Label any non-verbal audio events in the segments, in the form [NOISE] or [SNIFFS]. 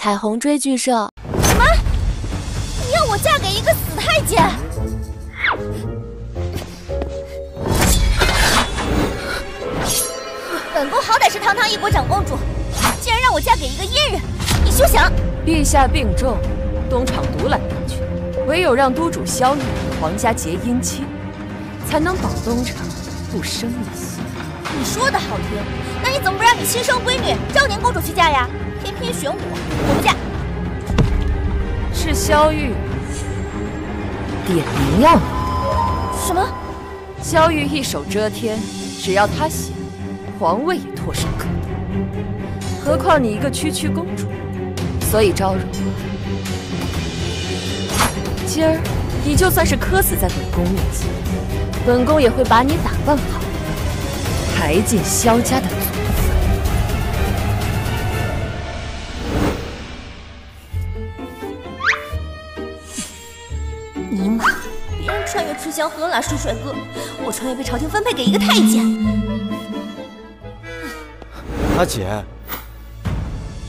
彩虹追剧社。什么？你要我嫁给一个死太监？本宫好歹是堂堂一国长公主，竟然让我嫁给一个阉人，你休想！陛下病重，东厂独揽大权，唯有让都主萧玉皇家结姻亲，才能保东厂不生一息。你说的好听，那你怎么不让你亲生闺女昭宁公主去嫁呀？偏偏选我，我不嫁。是萧玉点名要你？什么？萧玉一手遮天，只要他想，皇位也唾手可得。何况你一个区区公主，所以招惹我。今儿你就算是磕死在本宫面前，本宫也会把你打扮好，抬进萧家的吃香喝辣睡帅哥，我穿越被朝廷分配给一个太监。阿姐，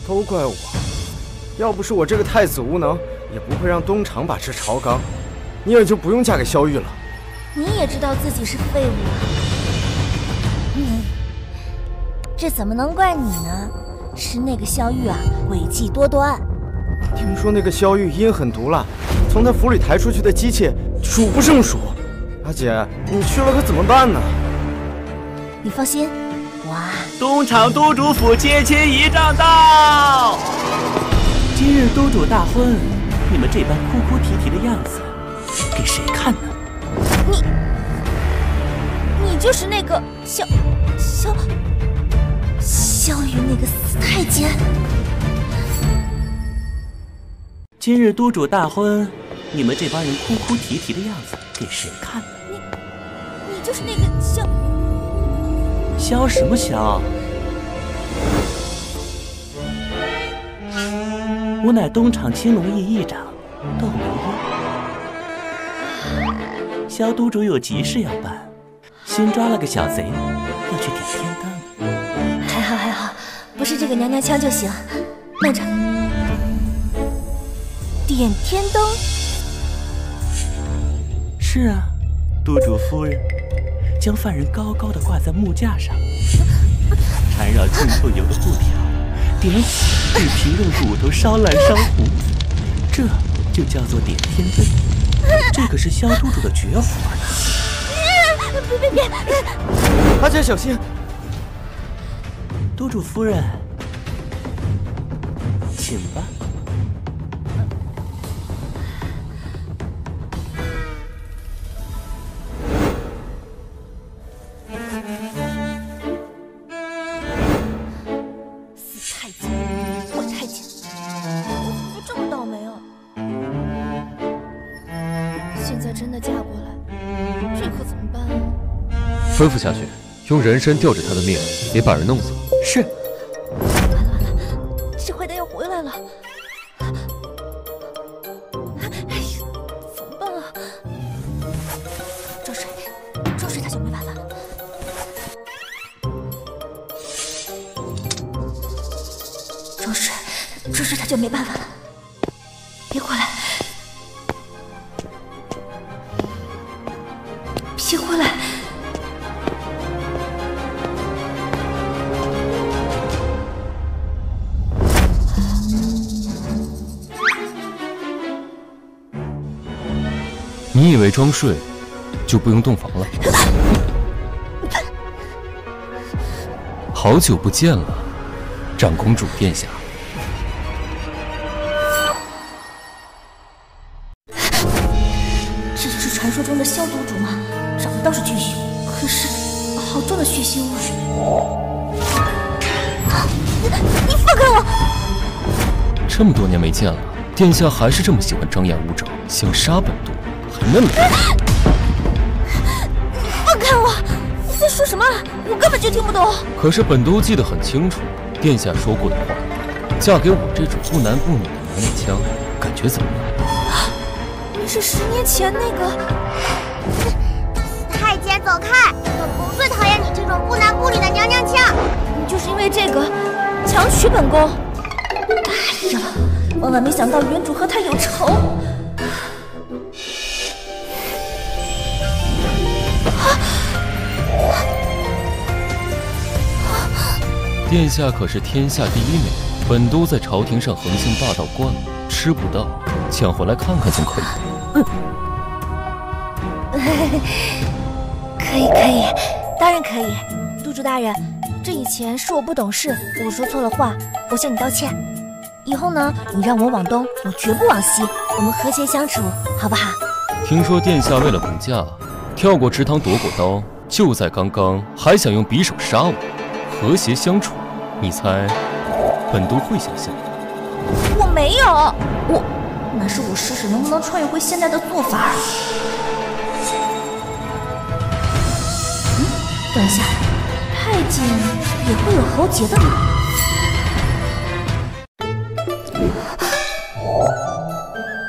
都怪我，要不是我这个太子无能，也不会让东厂把持朝纲，你也就不用嫁给萧玉了。你也知道自己是废物啊？嗯，这怎么能怪你呢？是那个萧玉啊，诡计多端。听说那个萧玉阴狠毒辣，从他府里抬出去的姬妾数不胜数。阿姐，你去了可怎么办呢？你放心。哇！东厂都主府接亲仪仗到。今日都主大婚，你们这般哭哭啼啼的样子，给谁看呢？你，你就是那个萧萧萧云那个死太监。今日都主大婚，你们这帮人哭哭啼啼的样子，给谁看呢？你，你就是那个萧。萧什么萧？我乃东厂青龙驿驿长窦明英。萧都主有急事要办，新抓了个小贼，要去点天灯。还好还好，不是这个娘娘腔就行。慢着，点天灯。是啊，都主夫人。将犯人高高的挂在木架上，缠绕浸透油的布条，点火对皮肉骨头烧烂烧糊，这就叫做点天灯。这可是萧都主的绝活呢！别别别！阿姐小心！都主夫人，请吧。吩咐下去，用人参吊着他的命，别把人弄死。是。你以为装睡就不用洞房了？好久不见了，长公主殿下。这就是传说中的萧都主吗？长得倒是俊秀，可是好重的血腥味。你放开我！这么多年没见了，殿下还是这么喜欢张牙舞爪，想杀本都。你放开我！你在说什么？我根本就听不懂。可是本都记得很清楚，殿下说过的话。嫁给我这种不男不女的娘娘腔，感觉怎么样？你是十年前那个太监，走开！本宫最讨厌你这种不男不女的娘娘腔。你就是因为这个强娶本宫？哎呀，万万没想到原主和他有仇。殿下可是天下第一美人，本都在朝廷上横行霸道惯了，吃不到抢回来看看总可以。嗯 [LAUGHS] 可以可以，当然可以。督主大人，这以前是我不懂事，我说错了话，我向你道歉。以后呢，你让我往东，我绝不往西，我们和谐相处，好不好？听说殿下为了本驾，跳过池塘夺过刀，就在刚刚还想用匕首杀我。和谐相处，你猜本都会想象？我没有，我那是我试试能不能穿越回现在的做法。嗯，等一下，太监也会有喉结的吗？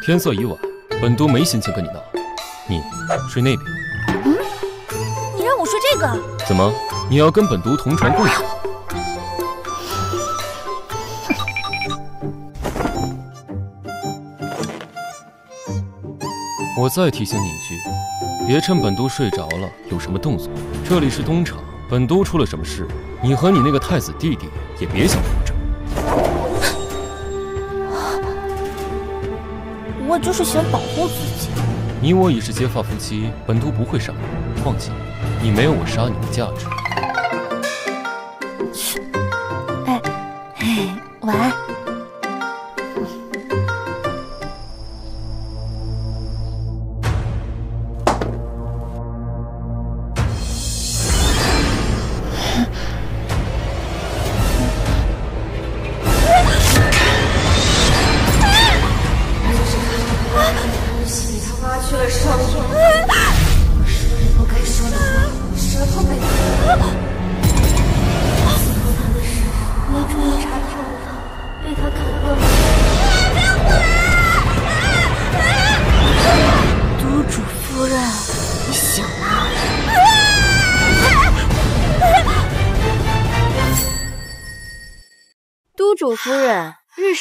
天色已晚，本都没心情跟你闹，你睡那边。嗯，你让我睡这个？怎么？你要跟本都同床共枕？我再提醒你一句，别趁本都睡着了有什么动作。这里是东厂，本都出了什么事，你和你那个太子弟弟也别想活着。我就是想保护自己。你我已是结发夫妻，本都不会杀你，况且，你没有我杀你的价值。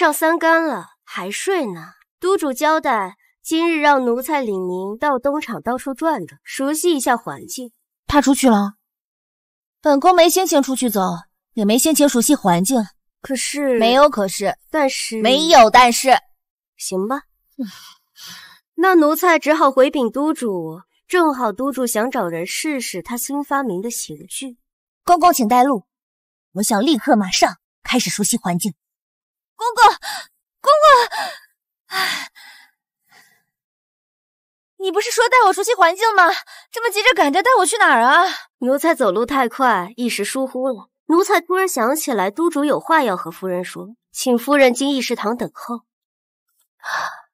日上三更了，还睡呢。督主交代，今日让奴才领您到东厂到处转转，熟悉一下环境。他出去了，本宫没心情出去走，也没心情熟悉环境。可是没有可是，但是没有但是，行吧。那奴才只好回禀督主，正好督主想找人试试他新发明的刑具。公公请带路，我想立刻马上。开始熟悉环境，公公，公公，你不是说带我熟悉环境吗？这么急着赶着带我去哪儿啊？奴才走路太快，一时疏忽了。奴才突然想起来，督主有话要和夫人说，请夫人进议事堂等候。[GASPS]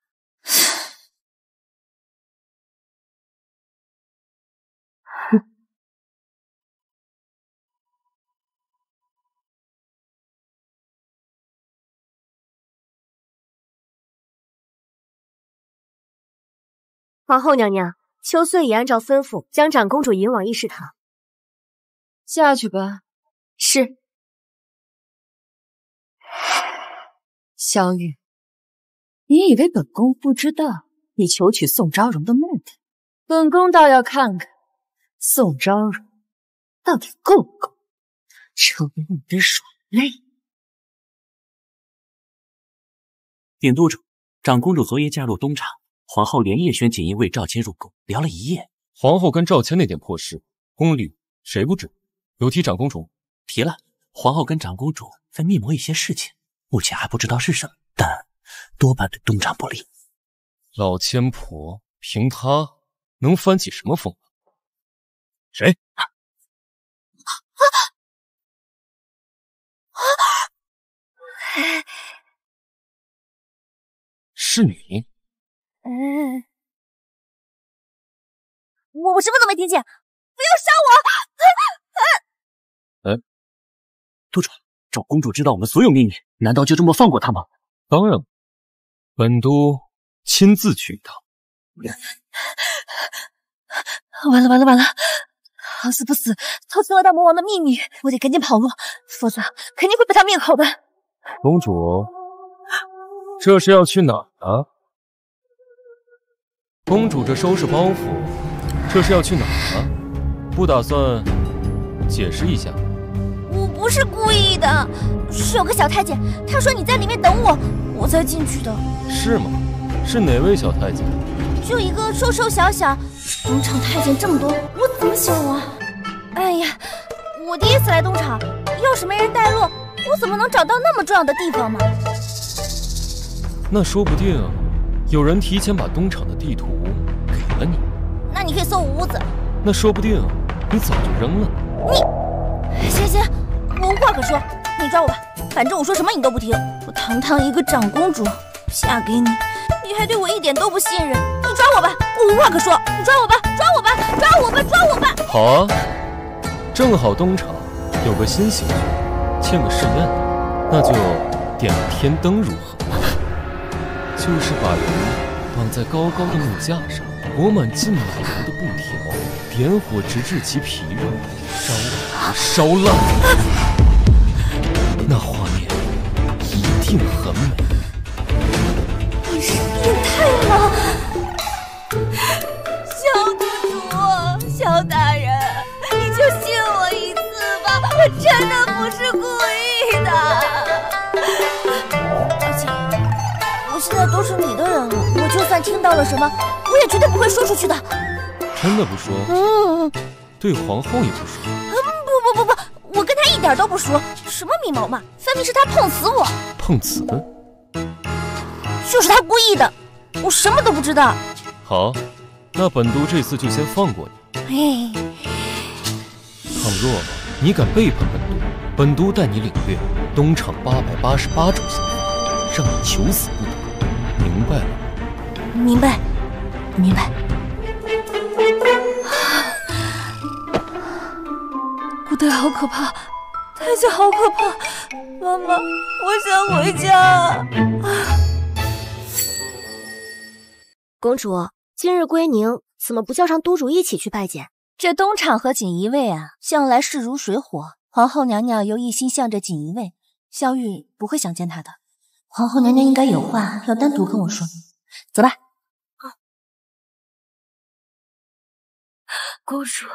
皇后娘娘，秋穗已按照吩咐将长公主引往议事堂。下去吧。是。萧玉，你以为本宫不知道你求娶宋昭容的目的？本宫倒要看看宋昭容到底够不够成为你的软肋。禀督主，长公主昨夜嫁入东厂。皇后连夜宣锦衣卫赵谦入宫，聊了一夜。皇后跟赵谦那点破事，宫里谁不知？有提长公主？提了。皇后跟长公主在密谋一些事情，目前还不知道是什么，但多半对东厂不利。老千婆，凭她能翻起什么风浪？谁？[LAUGHS] 是你。嗯，我我什么都没听见，不要杀我！哎，督主，赵公主知道我们所有秘密，难道就这么放过她吗？当然了，本都亲自去一趟。完了完了完了，好死不死，偷听了大魔王的秘密，我得赶紧跑路，否则肯定会被他灭口的。公主，这是要去哪儿啊？公主这收拾包袱，这是要去哪儿啊？不打算解释一下？我不是故意的，是有个小太监，他说你在里面等我，我才进去的。是吗？是哪位小太监？就一个瘦瘦小小，东厂太监这么多，我怎么形容啊？哎呀，我第一次来东厂，要是没人带路，我怎么能找到那么重要的地方嘛？那说不定有人提前把东厂的地图给了你。那你可以搜我屋子。那说不定你早就扔了。你，行行，我无话可说，你抓我吧，反正我说什么你都不听。我堂堂一个长公主，嫁给你，你还对我一点都不信任。你抓我吧，我无话可说。你抓我吧，抓我吧，抓我吧，抓我吧。好啊，正好东厂有个新刑具，欠个试验，那就点个天灯如何？就是把人绑在高高的木架上，裹满浸满油的布条，点火直至其皮肉烧烧烂。那画面一定很美。你是变态吗？小公主，萧大人，你就信我一次吧，我真的听到了什么，我也绝对不会说出去的。真的不说？嗯，对皇后也不说？嗯，不不不不，我跟她一点都不熟，什么密谋嘛，分明是她碰瓷我。碰瓷？就是他故意的，我什么都不知道。好，那本都这次就先放过你。哎，倘若你敢背叛本都，本都带你领略东厂八百八十八种刑罚，让你求死不得。明白了？明白，明白。不对，好可怕，太监好可怕。妈妈，我想回家。公主，今日归宁，怎么不叫上督主一起去拜见？这东厂和锦衣卫啊，向来势如水火。皇后娘娘又一心向着锦衣卫，萧玉不会想见她的。皇后娘娘应该有话要单独跟我说。走吧。公主，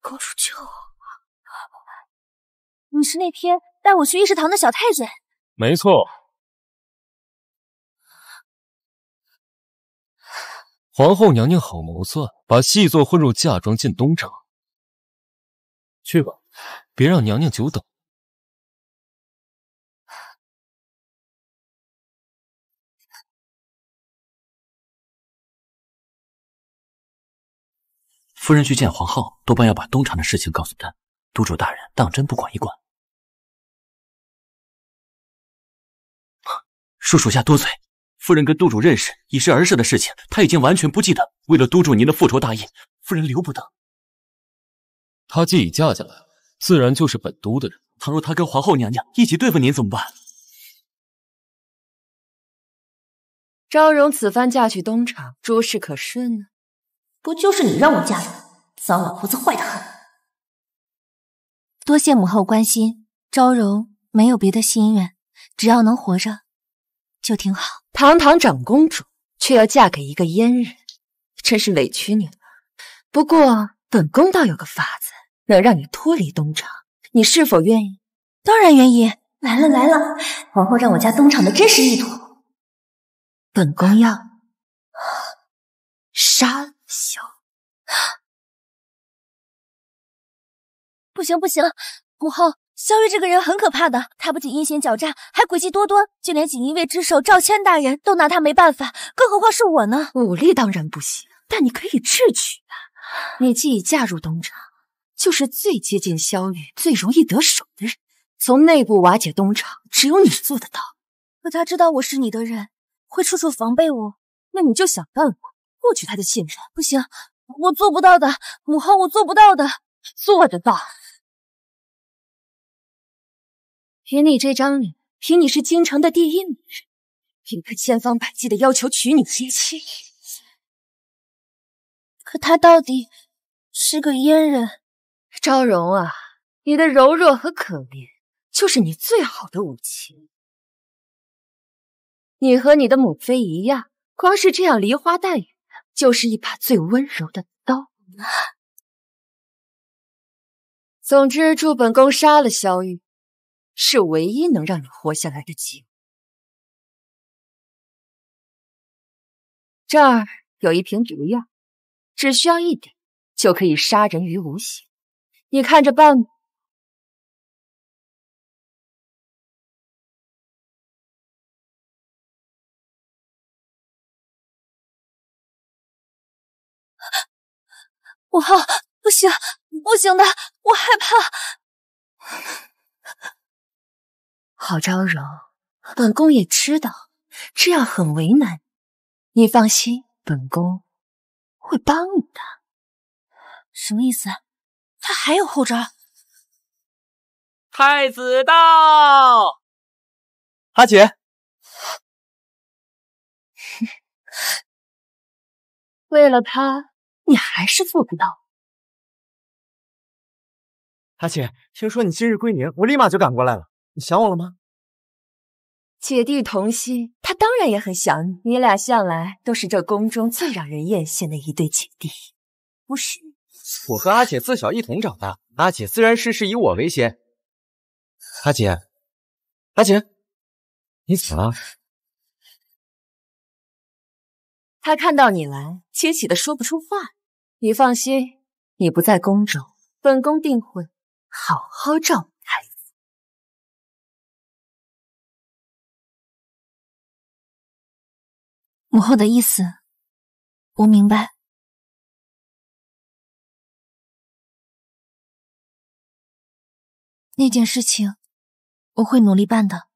公主救我！你是那天带我去御史堂的小太监？没错。皇后娘娘好谋算，把细作混入嫁妆进东厂。去吧，别让娘娘久等。夫人去见皇后，多半要把东厂的事情告诉她。督主大人当真不管一管？恕属下多嘴。夫人跟督主认识，已是儿时的事情，他已经完全不记得。为了督主您的复仇大业，夫人留不得。她既已嫁进来了，自然就是本都的人。倘若她跟皇后娘娘一起对付您怎么办？昭容此番嫁去东厂，诸事可顺呢？不就是你让我嫁的？糟老婆子坏得很。多谢母后关心，昭容没有别的心愿，只要能活着。就挺好，堂堂长公主却要嫁给一个阉人，真是委屈你了。不过本宫倒有个法子，能让你脱离东厂，你是否愿意？当然愿意。来了来了，皇后让我嫁东厂的真实意图，本宫要杀了萧。不行不行，母后。萧玉这个人很可怕的，他不仅阴险狡诈，还诡计多端，就连锦衣卫之首赵谦大人都拿他没办法，更何况是我呢？武力当然不行，但你可以智取啊！你既已嫁入东厂，就是最接近萧玉、最容易得手的人。从内部瓦解东厂，只有你做得到。可他知道我是你的人，会处处防备我，那你就想办法获取他的信任。不行，我做不到的，母后，我做不到的，做得到。凭你这张脸，凭你是京城的第一女人，凭他千方百计的要求娶你为妻，可他到底是个阉人。昭容啊，你的柔弱和可怜，就是你最好的武器。你。你和你的母妃一样，光是这样梨花带雨，就是一把最温柔的刀。总之，助本宫杀了萧玉，是唯一能让你活下来的机会。这儿有一瓶毒药，只需要一点，就可以杀人于无形。你看着办吧。我不行，不行的，我害怕。郝昭柔，本宫也知道这样很为难你，你放心，本宫会帮你的。什么意思？他还有后招？太子到，阿姐。为了他。你还是做不到，阿姐。听说你今日归宁，我立马就赶过来了。你想我了吗？姐弟同心，他当然也很想你。你俩向来都是这宫中最让人艳羡的一对姐弟，不是？我和阿姐自小一同长大，阿姐自然事事以我为先。阿姐，阿姐，你怎么了？[LAUGHS] 他看到你来，惊喜的说不出话。你放心，你不在宫中，本宫定会好好照顾母后的意思，我明白。那件事情，我会努力办的。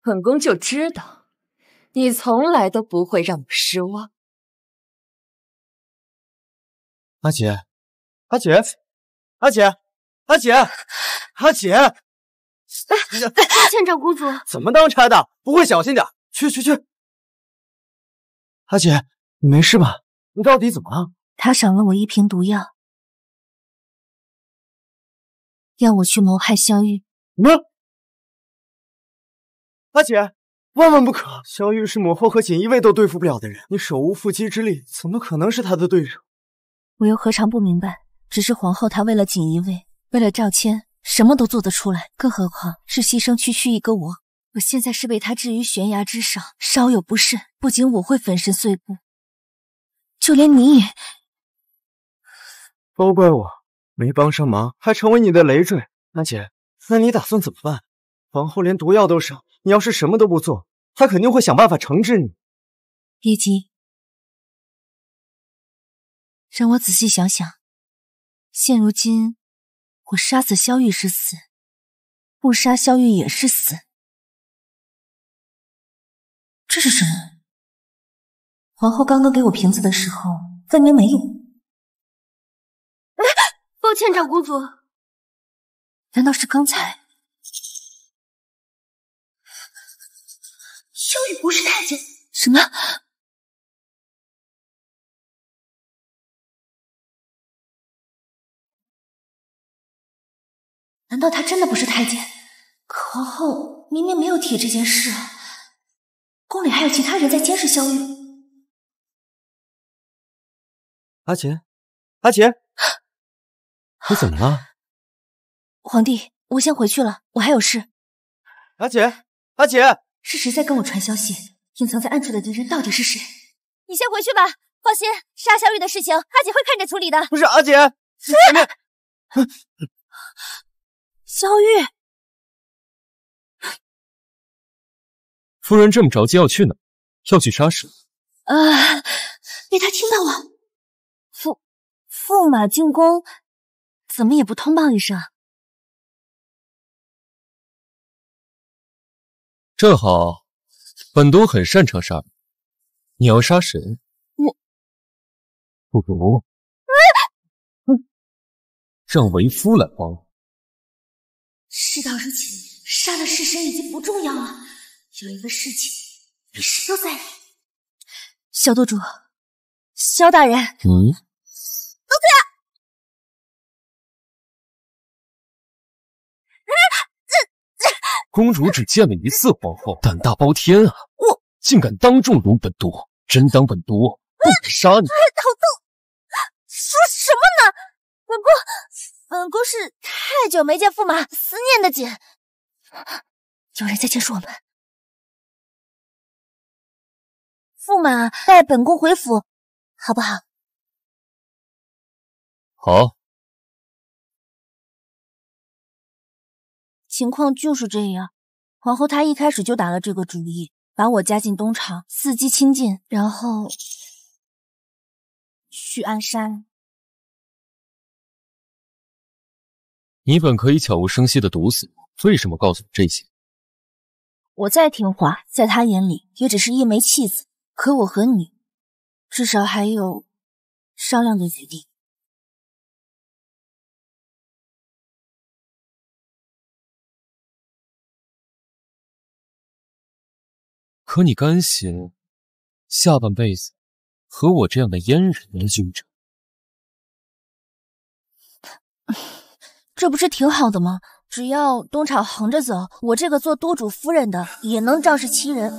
本宫就知道。你从来都不会让我失望，阿姐，阿姐，阿姐，阿姐，阿姐，抱歉，长公主，[LAUGHS] 怎么当差的？不会小心点？去去去！阿姐，你没事吧？你到底怎么了？他赏了我一瓶毒药，要我去谋害萧玉。什么？阿姐。万万不可！萧玉是母后和锦衣卫都对付不了的人，你手无缚鸡之力，怎么可能是他的对手？我又何尝不明白？只是皇后她为了锦衣卫，为了赵谦，什么都做得出来，更何况是牺牲区区一个我？我现在是被他置于悬崖之上，稍有不慎，不仅我会粉身碎骨，就连你也……都怪我没帮上忙，还成为你的累赘。阿姐，那你打算怎么办？皇后连毒药都上，你要是什么都不做。她肯定会想办法惩治你，叶姬，让我仔细想想。现如今，我杀死萧玉是死，不杀萧玉也是死。这是什么？皇后刚刚给我瓶子的时候，分明没有。[LAUGHS] 抱歉，长公主。难道是刚才？萧玉不是太监？什么？难道他真的不是太监？可皇后明明没有提这件事啊！宫里还有其他人在监视萧玉。阿杰，阿杰，[SNIFFS] 你怎么了？皇帝，我先回去了，我还有事。阿杰，阿杰。是谁在跟我传消息？隐藏在暗处的敌人到底是谁？你先回去吧，放心，杀萧玉的事情阿姐会看着处理的。不是阿姐，前面，[LAUGHS] 萧玉，夫人这么着急要去哪？要去杀谁？啊！被他听到了，驸驸马进宫，怎么也不通报一声？正好，本都很擅长杀人。你要杀谁？我不如，嗯，让为夫来帮你。事到如今，杀了是谁已经不重要了。有一个事情比谁都在意。小舵主，萧大人，嗯。[LAUGHS] 公主只见了一次皇后，胆大包天啊！我竟敢当众辱本督，真当本督不敢杀你！好痛！说什么呢？本宫，本宫是太久没见驸马，思念的紧。有人在监视我们，驸马带本宫回府，好不好？好。情况就是这样，皇后她一开始就打了这个主意，把我加进东厂，伺机亲近，然后去暗杀。你本可以悄无声息的毒死我，为什么告诉我这些？我再听话，在他眼里也只是一枚弃子。可我和你，至少还有商量的余地。可你甘心下半辈子和我这样的阉人来纠缠？这不是挺好的吗？只要东厂横着走，我这个做督主夫人的也能仗势欺人。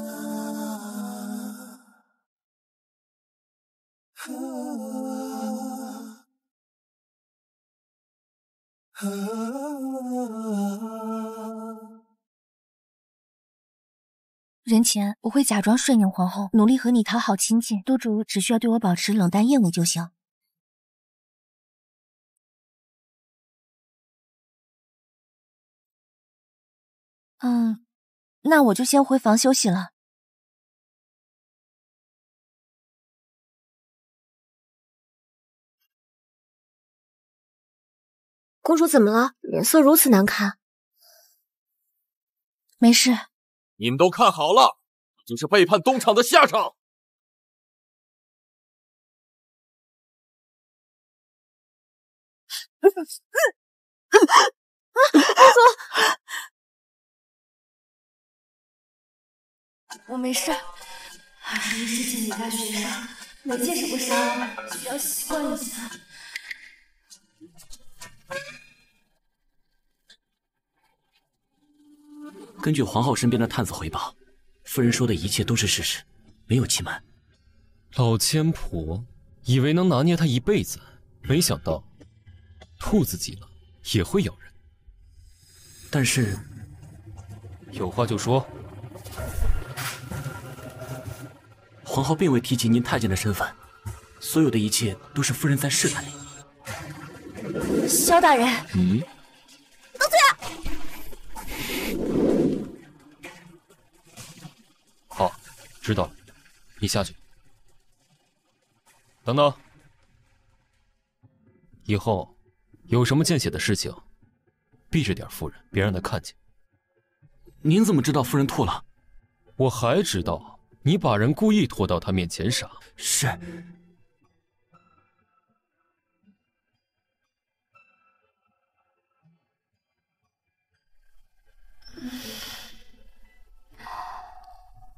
人前我会假装顺应皇后，努力和你讨好亲近。督主只需要对我保持冷淡厌恶就行。嗯，那我就先回房休息了。公主怎么了？脸色如此难看。没事。你们都看好了，这是背叛东厂的下场。[LAUGHS] 我没事，二十一世纪女大学生，没见识过杀戮，需要习惯一下。根据皇后身边的探子回报，夫人说的一切都是事实，没有欺瞒。老千婆以为能拿捏她一辈子，没想到兔子急了也会咬人。但是有话就说。皇后并未提及您太监的身份，所有的一切都是夫人在试探你。萧大人，嗯。好，知道了，你下去。等等，以后有什么见血的事情，避着点夫人，别让她看见。您怎么知道夫人吐了？我还知道。你把人故意拖到他面前杀，是。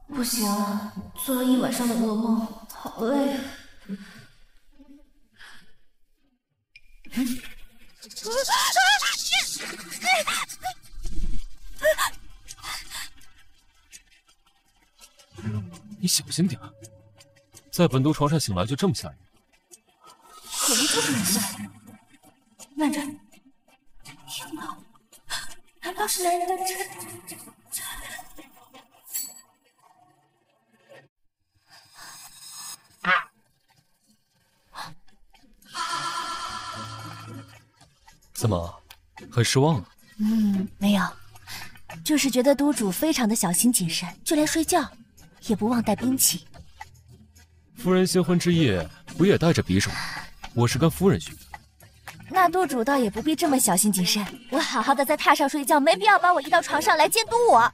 不行了，做了一晚上的噩梦，好累。你小心点，在本都床上醒来就这么吓人？可不就是很吓人？慢着，天哪，难道是来人的这这？怎么，很失望啊？嗯，没有，就是觉得督主非常的小心谨慎，就连睡觉。也不忘带兵器。夫人新婚之夜不也带着匕首？我是跟夫人学的。那督主倒也不必这么小心谨慎。我好好的在榻上睡觉，没必要把我移到床上来监督我。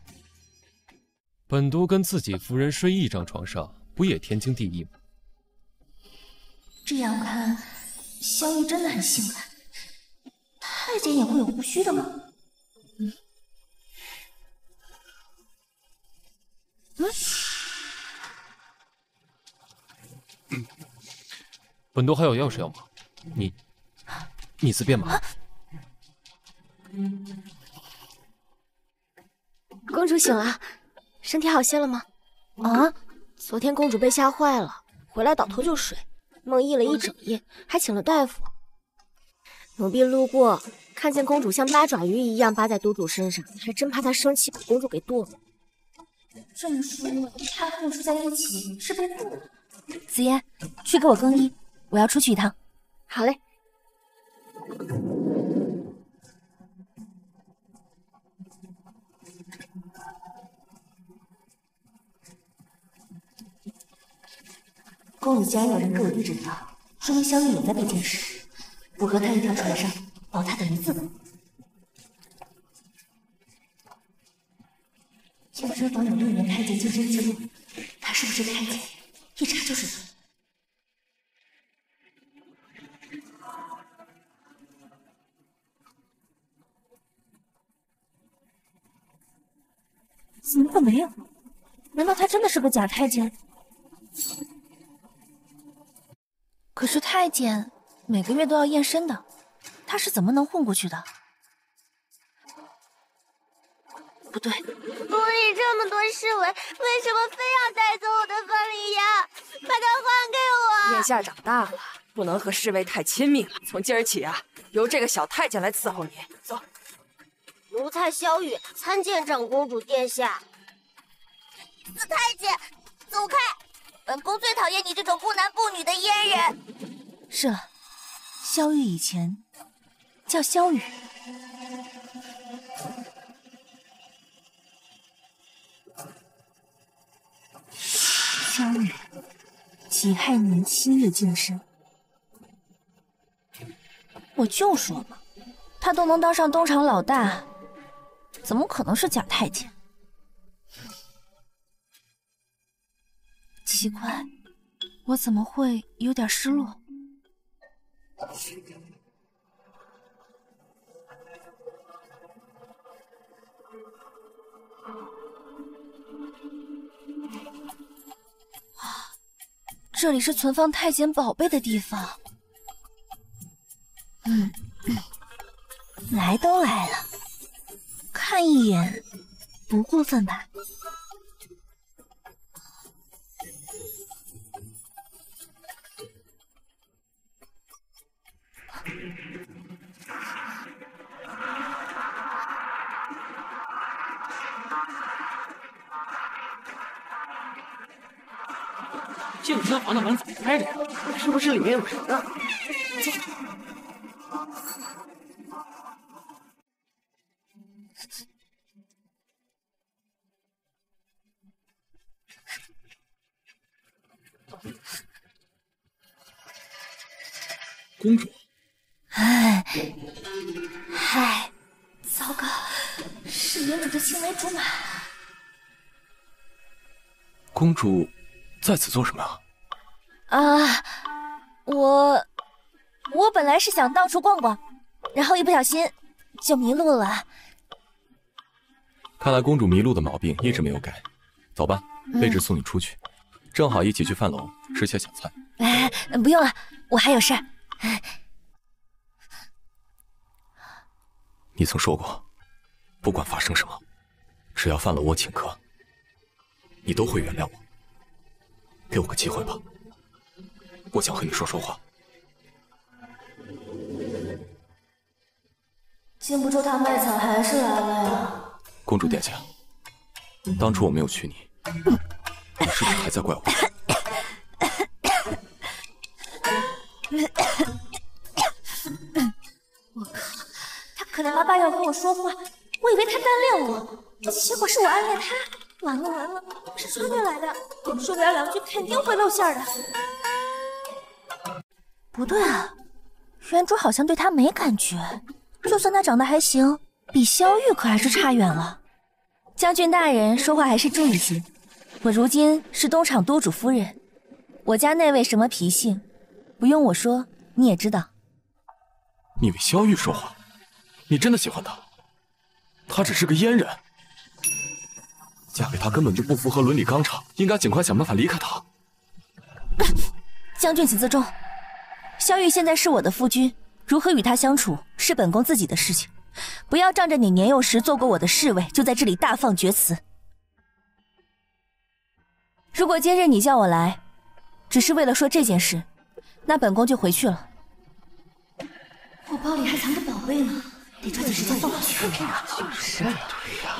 本都跟自己夫人睡一张床上，不也天经地义吗？这样看，萧玉真的很性感。太监也会有胡须的吗？嗯。嗯。本都还有钥匙要吗？你，你自便吧。公主醒了，身体好些了吗？啊，昨天公主被吓坏了，回来倒头就睡，梦呓了一整夜，还请了大夫。奴婢路过，看见公主像八爪鱼一样扒在督主身上，还真怕她生气把公主给剁了。这么说，她和我住在一起是被雇的。紫嫣，去给我更衣，我要出去一趟。好嘞。宫里既然有人给我递纸条，说明萧玉也在被监视。我和他一条船上，保他等于自保。健身房有六年太监晋升记录，他是不是太监？一查就知道。怎么会没有？难道他真的是个假太监？可是太监每个月都要验身的，他是怎么能混过去的？不对，宫里这么多侍卫，为什么非要带走我的范丽亚？把她还给我！殿下长大了，不能和侍卫太亲密了。从今儿起啊，由这个小太监来伺候你。走。奴才萧雨参见长公主殿下。死太监，走开！本宫最讨厌你这种不男不女的阉人。是了，萧玉以前叫萧雨。萧雨，己亥年七月晋升。我就说嘛，他都能当上东厂老大，怎么可能是假太监？奇怪，我怎么会有点失落？啊这里是存放太监宝贝的地方。嗯，来都来了，看一眼不过分吧？健身房的门怎么开着呀？是不是里面有人啊？公主。哎，嗨，糟糕，是原主的青梅竹马。公主。在此做什么啊？啊，我我本来是想到处逛逛，然后一不小心就迷路了。看来公主迷路的毛病一直没有改。走吧，卑职送你出去，正好一起去饭楼吃些小菜。哎，不用了，我还有事。你曾说过，不管发生什么，只要犯了我请客，你都会原谅我。给我个机会吧，我想和你说说话。禁不住他卖惨还是来了呀？公主殿下，当初我没有娶你，你是不是还在怪？我 [LAUGHS] 他可怜巴巴要和我说话，我以为他单恋我，结果是我暗恋他。完了完了，是穿越来的，说不了两句肯定会露馅的。不对啊，原主好像对他没感觉，就算他长得还行，比萧玉可还是差远了。将军大人说话还是注意些。我如今是东厂督主夫人，我家那位什么脾性，不用我说你也知道。你为萧玉说话，你真的喜欢他？他只是个阉人。嫁给他根本就不符合伦理纲常，应该尽快想办法离开他。将军请自重，萧玉现在是我的夫君，如何与他相处是本宫自己的事情，不要仗着你年幼时做过我的侍卫，就在这里大放厥词。如果今日你叫我来，只是为了说这件事，那本宫就回去了。我包里还藏着宝贝呢，得抓紧时间送回去。是啊，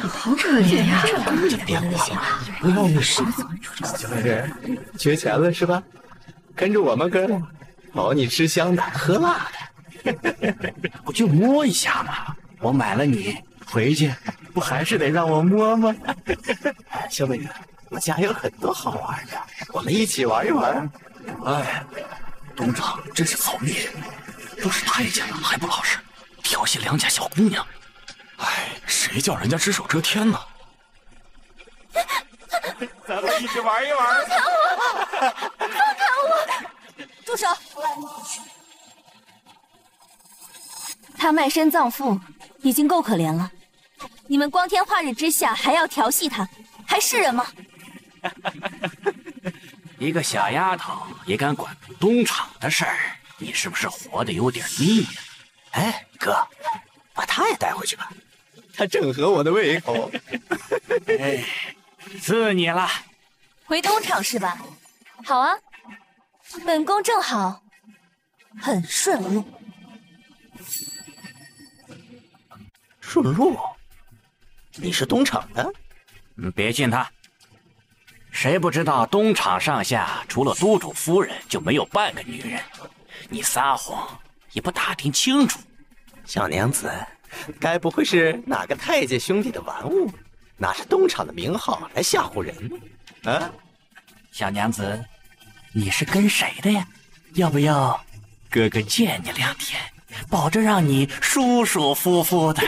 你好可怜呀，这根本变不好，不要那什么。小美人，缺钱了是吧？跟着我们哥，保你吃香的喝辣的。不就摸一下吗？我买了你回去，不还是得让我摸吗？小美人，我家有很多好玩的，我们一起玩一玩。哎，董事长真是造孽，都是太监了还不老实，调戏良家小姑娘。哎，谁叫人家只手遮天呢？咱们一起玩一玩。放开我！放开我！住手！他卖身葬父，已经够可怜了。你们光天化日之下还要调戏他，还是人吗？[LAUGHS] 一个小丫头也敢管东厂的事儿，你是不是活得有点腻呀？哎，哥，把他也带回去吧，他正合我的胃口。[LAUGHS] 哎，赐你了。回东厂是吧？好啊，本宫正好很顺路。顺路？你是东厂的？嗯，别信他。谁不知道东厂上下除了都主夫人就没有半个女人？你撒谎也不打听清楚。小娘子，该不会是哪个太监兄弟的玩物，拿着东厂的名号来吓唬人？啊，小娘子，你是跟谁的呀？要不要哥哥见你两天，保证让你舒舒服服的？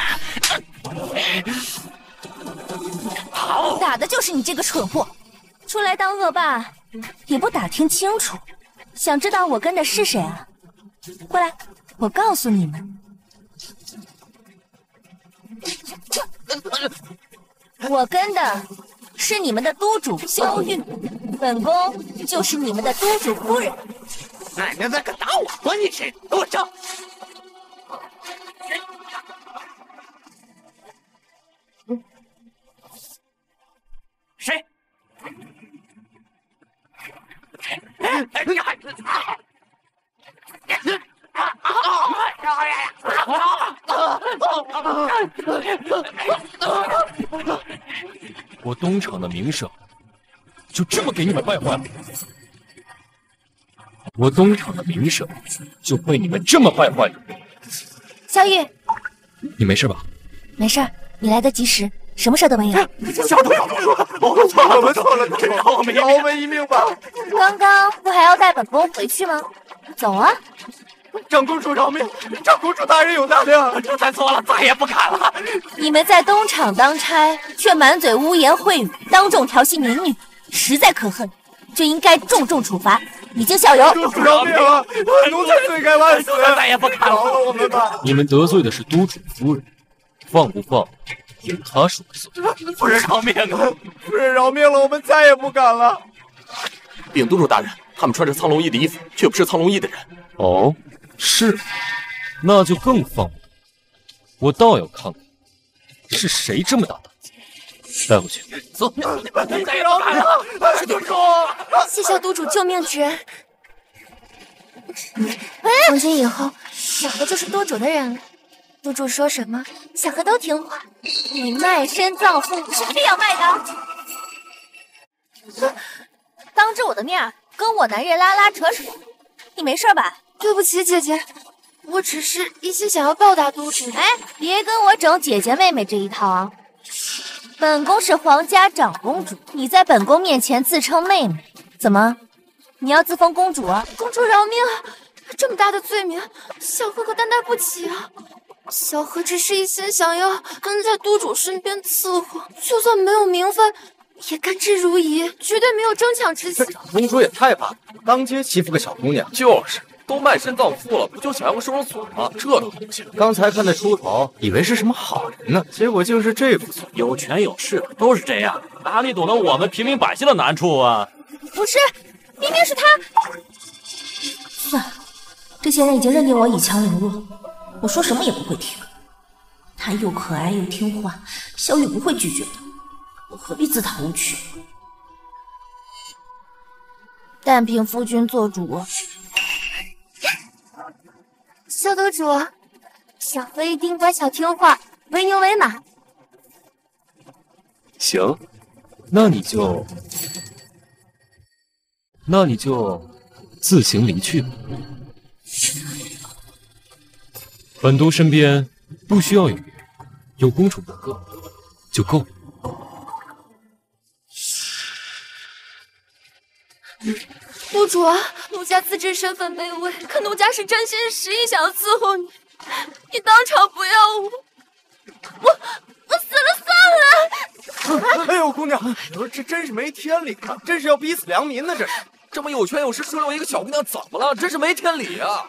好，打的就是你这个蠢货！出来当恶霸也不打听清楚，想知道我跟的是谁啊？过来，我告诉你们，我跟的是你们的督主萧玉，本宫就是你们的督主夫人。奶奶在敢打我，管你谁，给我上！谁？[LAUGHS] 我东厂的名声就这么给你们败坏了？我东厂的名声就被你们这么败坏了？萧玉，你没事吧？没事，你来得及时，什么事都没有。小毒小毒，我们错了，我们错了，饶我们饶我们一命吧！刚刚不还要带本宫回去吗？走啊！[LAUGHS] 长公主饶命！长公主大人有大量，这才错了，再也不敢了。你们在东厂当差，却满嘴污言秽语，当众调戏民女，实在可恨，就应该重重处罚，以儆效尤。公主饶命啊！奴才罪该万死，再也不敢了。饶了我们吧！你们得罪的是督主夫人，放不放由他说了算。夫人饶命啊！夫人饶命了，我们再也不敢了。禀督主大人，他们穿着苍龙翼的衣服，却不是苍龙翼的人。哦。是，那就更放不。我倒要看看是谁这么大胆子，带回去。走，谢谢督主救命之恩。从今以后，小何就是督主的人了。督主说什么，小何都听话。你卖身葬父是必要卖的？[LAUGHS] 当着我的面跟我男人拉拉扯扯，你没事吧？对不起，姐姐，我只是一心想要报答都主。哎，别跟我整姐姐妹妹这一套啊！本宫是皇家长公主，你在本宫面前自称妹妹，怎么？你要自封公主啊？公主饶命啊！这么大的罪名，小何可担待不起啊！小何只是一心想要跟在督主身边伺候，就算没有名分，也甘之如饴，绝对没有争抢之心。长公主也太霸道，当街欺负个小姑娘。就是。都卖身葬父了，不就想要个收容所吗？这都不行。刚才看他出头，以为是什么好人呢，结果竟是这副嘴。有权有势都是这样，哪里懂得我们平民百姓的难处啊？不是，明明是他。算了，这些人已经认定我以强凌弱，我说什么也不会听。他又可爱又听话，小雨不会拒绝的。我何必自讨无趣？但凭夫君做主。小督主，小妃一定乖巧听话，为牛为马。行，那你就，那你就自行离去吧。本都身边不需要有别人，有公主一个就够了。督主，奴家自知身份卑微，可奴家是真心实意想要伺候你，你当场不要我，我我死了算了。哎呦，姑娘，这真是没天理啊！真是要逼死良民呢！这是这么有权有势收留一个小姑娘，怎么了？真是没天理啊！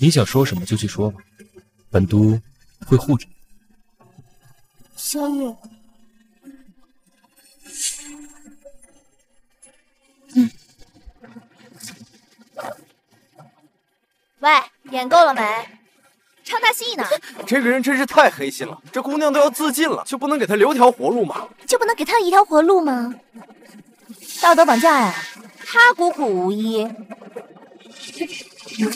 你想说什么就去说吧，本都会护着你。萧月。嗯。喂，演够了没？唱大戏呢。这个人真是太黑心了，这姑娘都要自尽了，就不能给她留条活路吗？就不能给她一条活路吗？道德绑架呀！他孤苦无依，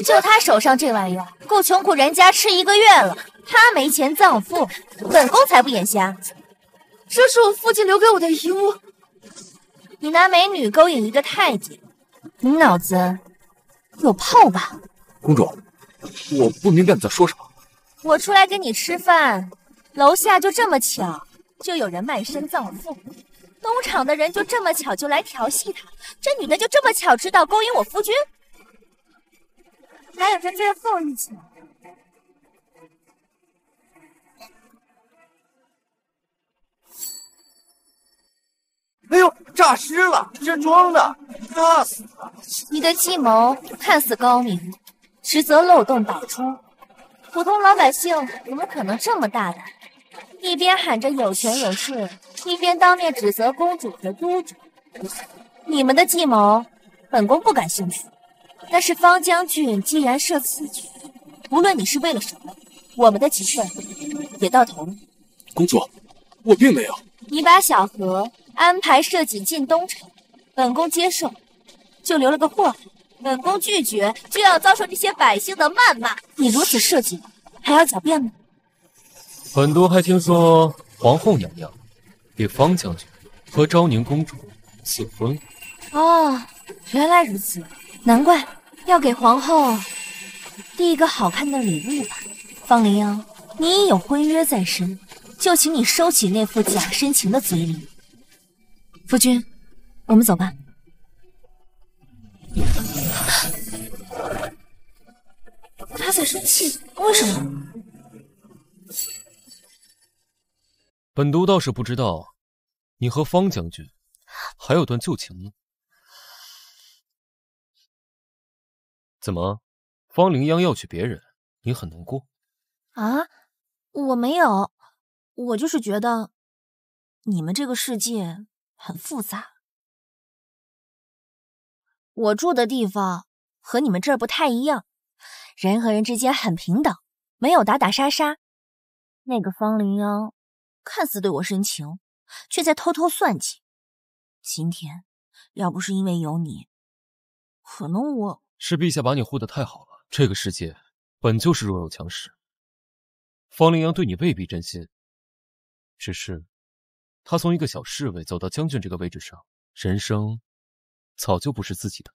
就他手上这玩意儿，够穷苦人家吃一个月了。他没钱葬父，本宫才不眼瞎。这是我父亲留给我的遗物。你拿美女勾引一个太监，你脑子有泡吧？公主，我不明白你在说什么。我出来跟你吃饭，楼下就这么巧，就有人卖身葬父。东厂的人就这么巧就来调戏他，这女的就这么巧知道勾引我夫君，还有这最后一起？哎呦，诈尸了！这装的，吓死了！你的计谋看似高明，实则漏洞百出。普通老百姓怎么可能这么大胆？一边喊着有权有势，一边当面指责公主和督主。你们的计谋，本宫不感兴趣。但是方将军既然设此局，无论你是为了什么，我们的情分也到头了。公主，我并没有。你把小何安排设计进东城，本宫接受，就留了个祸害。本宫拒绝，就要遭受这些百姓的谩骂。你如此设计，还要狡辩吗？本都还听说皇后娘娘给方将军和昭宁公主赐婚。哦，原来如此，难怪要给皇后递一个好看的礼物吧。方灵央，你已有婚约在身，就请你收起那副假深情的嘴脸。夫君，我们走吧。他在生气，为什么？本都倒是不知道，你和方将军还有段旧情呢。怎么，方灵央要娶别人，你很难过？啊，我没有，我就是觉得你们这个世界很复杂。我住的地方和你们这儿不太一样，人和人之间很平等，没有打打杀杀。那个方灵央。看似对我深情，却在偷偷算计。今天要不是因为有你，可能我是陛下把你护得太好了。这个世界本就是弱肉强食，方灵阳对你未必真心。只是他从一个小侍卫走到将军这个位置上，人生早就不是自己的。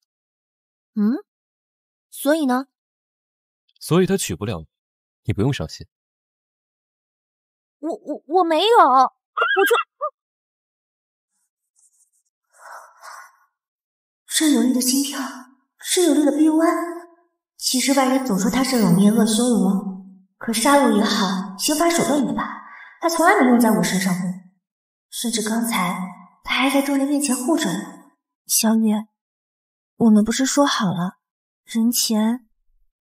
嗯，所以呢？所以他娶不了你，你不用伤心。我我我没有，我就 [SNIFFS] 这有力的心跳，这有力的臂弯。其实外人总说他是冷面恶凶魔，可杀戮也好，刑罚手段也罢，他从来没用在我身上过。甚至刚才他还在众人面前护着呢。小雨，我们不是说好了，人前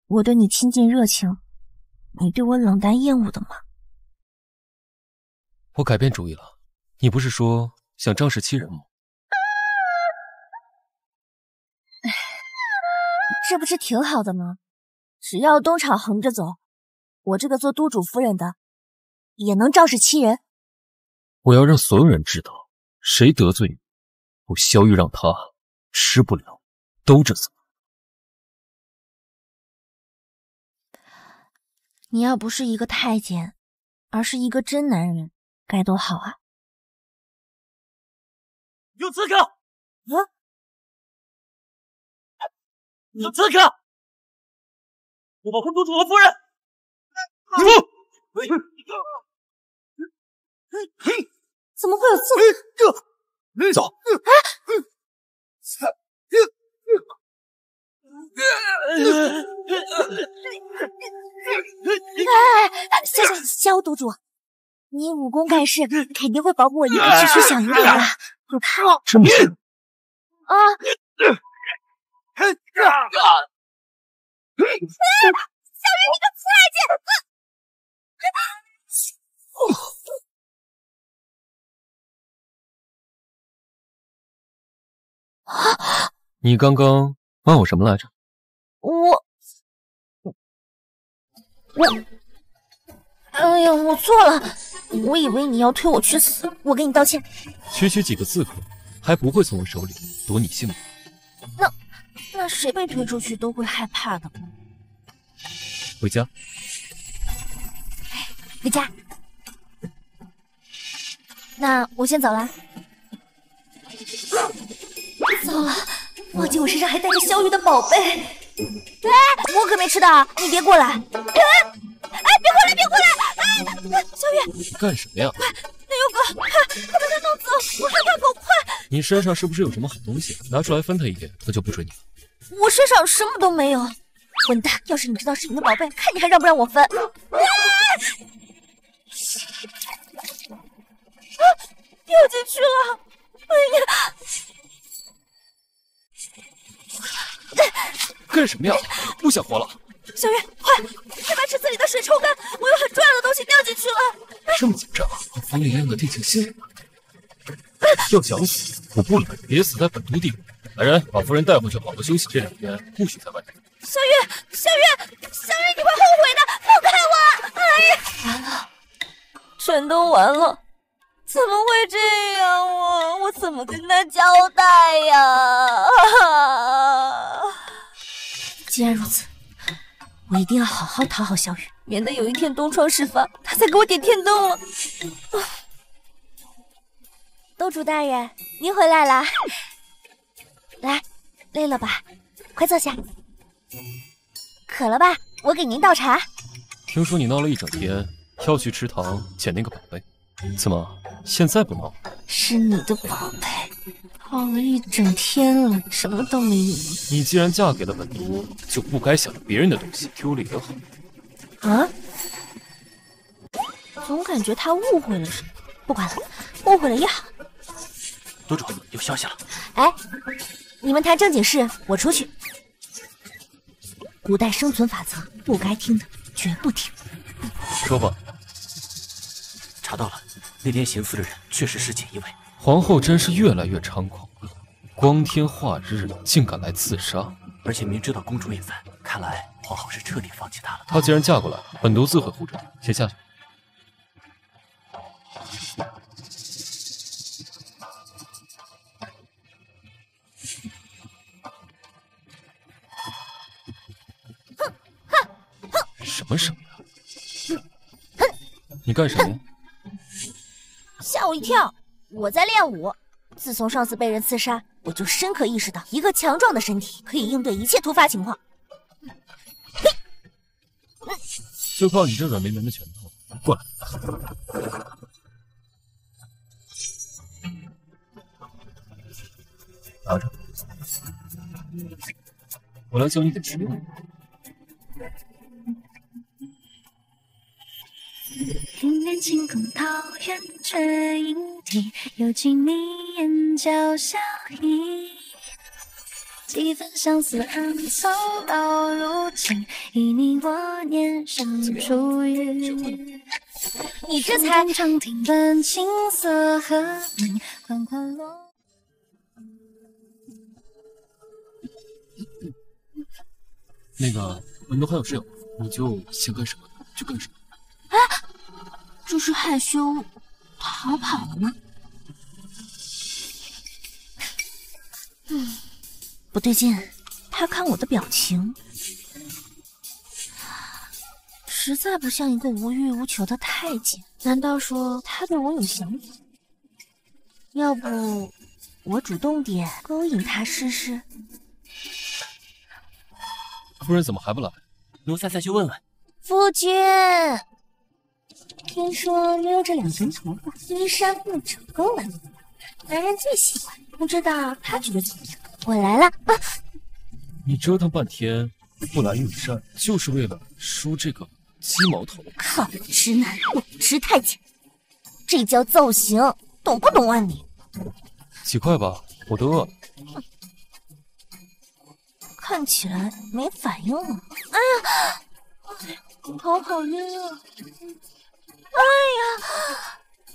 我对你亲近热情，你对我冷淡厌恶的吗？我改变主意了，你不是说想仗势欺人吗？[SIGHS] 这不是挺好的吗？只要东厂横着走，我这个做督主夫人的也能仗势欺人。我要让所有人知道，谁得罪你，我萧玉让他吃不了兜着走。你要不是一个太监，而是一个真男人，该多好啊！有刺客！啊！有刺客！我保护督主和夫人。怎么会有刺客？走。哎，萧萧萧督主，你武功盖世，肯定会保护我一个只需小鱼的人。我怕。这么近。啊！小鱼，你个死太监！你刚刚骂我什么来着？我我，哎呀，我错了，我以为你要推我去死，我给你道歉。区区几个刺客，还不会从我手里夺你性命？那那谁被推出去都会害怕的。回家。回家。那我先走了。糟了，忘记我身上还带着萧玉的宝贝。哎，我可没吃到，你别过来！哎，哎，别过来，别过来！哎，萧玉，你干什么呀？快，那有狗，快，快把它弄走！我害怕狗，快！你身上是不是有什么好东西？拿出来分他一点，他就不追你了。我身上什么都没有，混蛋！要是你知道是你的宝贝，看你还让不让我分！啊！掉进去了！哎呀！干什么呀？不想活了！小月，快，快把池子里的水抽干！我有很重要的东西掉进去了。这么紧张，把风铃亮的定情心。要想死，我不来，别死在本都地。来人，把夫人带回去，好好休息。这两天不许在外面。小月，小月，小月，你会后悔的！放开我！哎呀，完了，全都完了！怎么会这样？啊我怎么跟他交代呀？[LAUGHS] 既然如此，我一定要好好讨好小雨，免得有一天东窗事发，他再给我点天灯了。[LAUGHS] 督主大人，您回来了。来，累了吧？快坐下。渴了吧？我给您倒茶。听说你闹了一整天，要去池塘捡那个宝贝，怎么现在不闹？是你的宝贝，闹了一整天了，什么都没有。你既然嫁给了本都，就不该想着别人的东西，丢了也好。啊？总感觉他误会了什么。不管了，误会了也好。督主有消息了。哎。你们谈正经事，我出去。古代生存法则，不该听的绝不听。说吧。查到了，那天行刺的人确实是锦衣卫。皇后真是越来越猖狂了，光天化日竟敢来刺杀，而且明知道公主也在，看来皇后是彻底放弃她了。她既然嫁过来，本都自会护着你。先下去。什么声呀？你干什么呀？吓我一跳！我在练武。自从上次被人刺杀，我就深刻意识到，一个强壮的身体可以应对一切突发情况。就靠你这软绵绵的拳头，过来！拿着，我来教你点实用。云连晴空桃源却莺啼，犹记你眼角笑意。几分相思暗藏到如今，忆你我年少初遇。你这才长亭本青色和鸣，缓缓落。那个，我们都还有事要，你就想干什么就干什么。哎，这是害羞逃跑了吗？嗯，不对劲，他看我的表情，实在不像一个无欲无求的太监。难道说他对我有想法？要不我主动点勾引他试试？夫人怎么还不来？奴才再去问问。夫君，听说你有着两根头发，衣衫不整，够完美，男人最喜欢。不知道他觉得怎么样？我来了。啊、你折腾半天不来御膳，就是为了梳这个鸡毛头？靠，直男，我直太监，这叫造型，懂不懂啊你？起快吧，我都饿了。看起来没反应了。哎呀，头好晕啊！哎呀，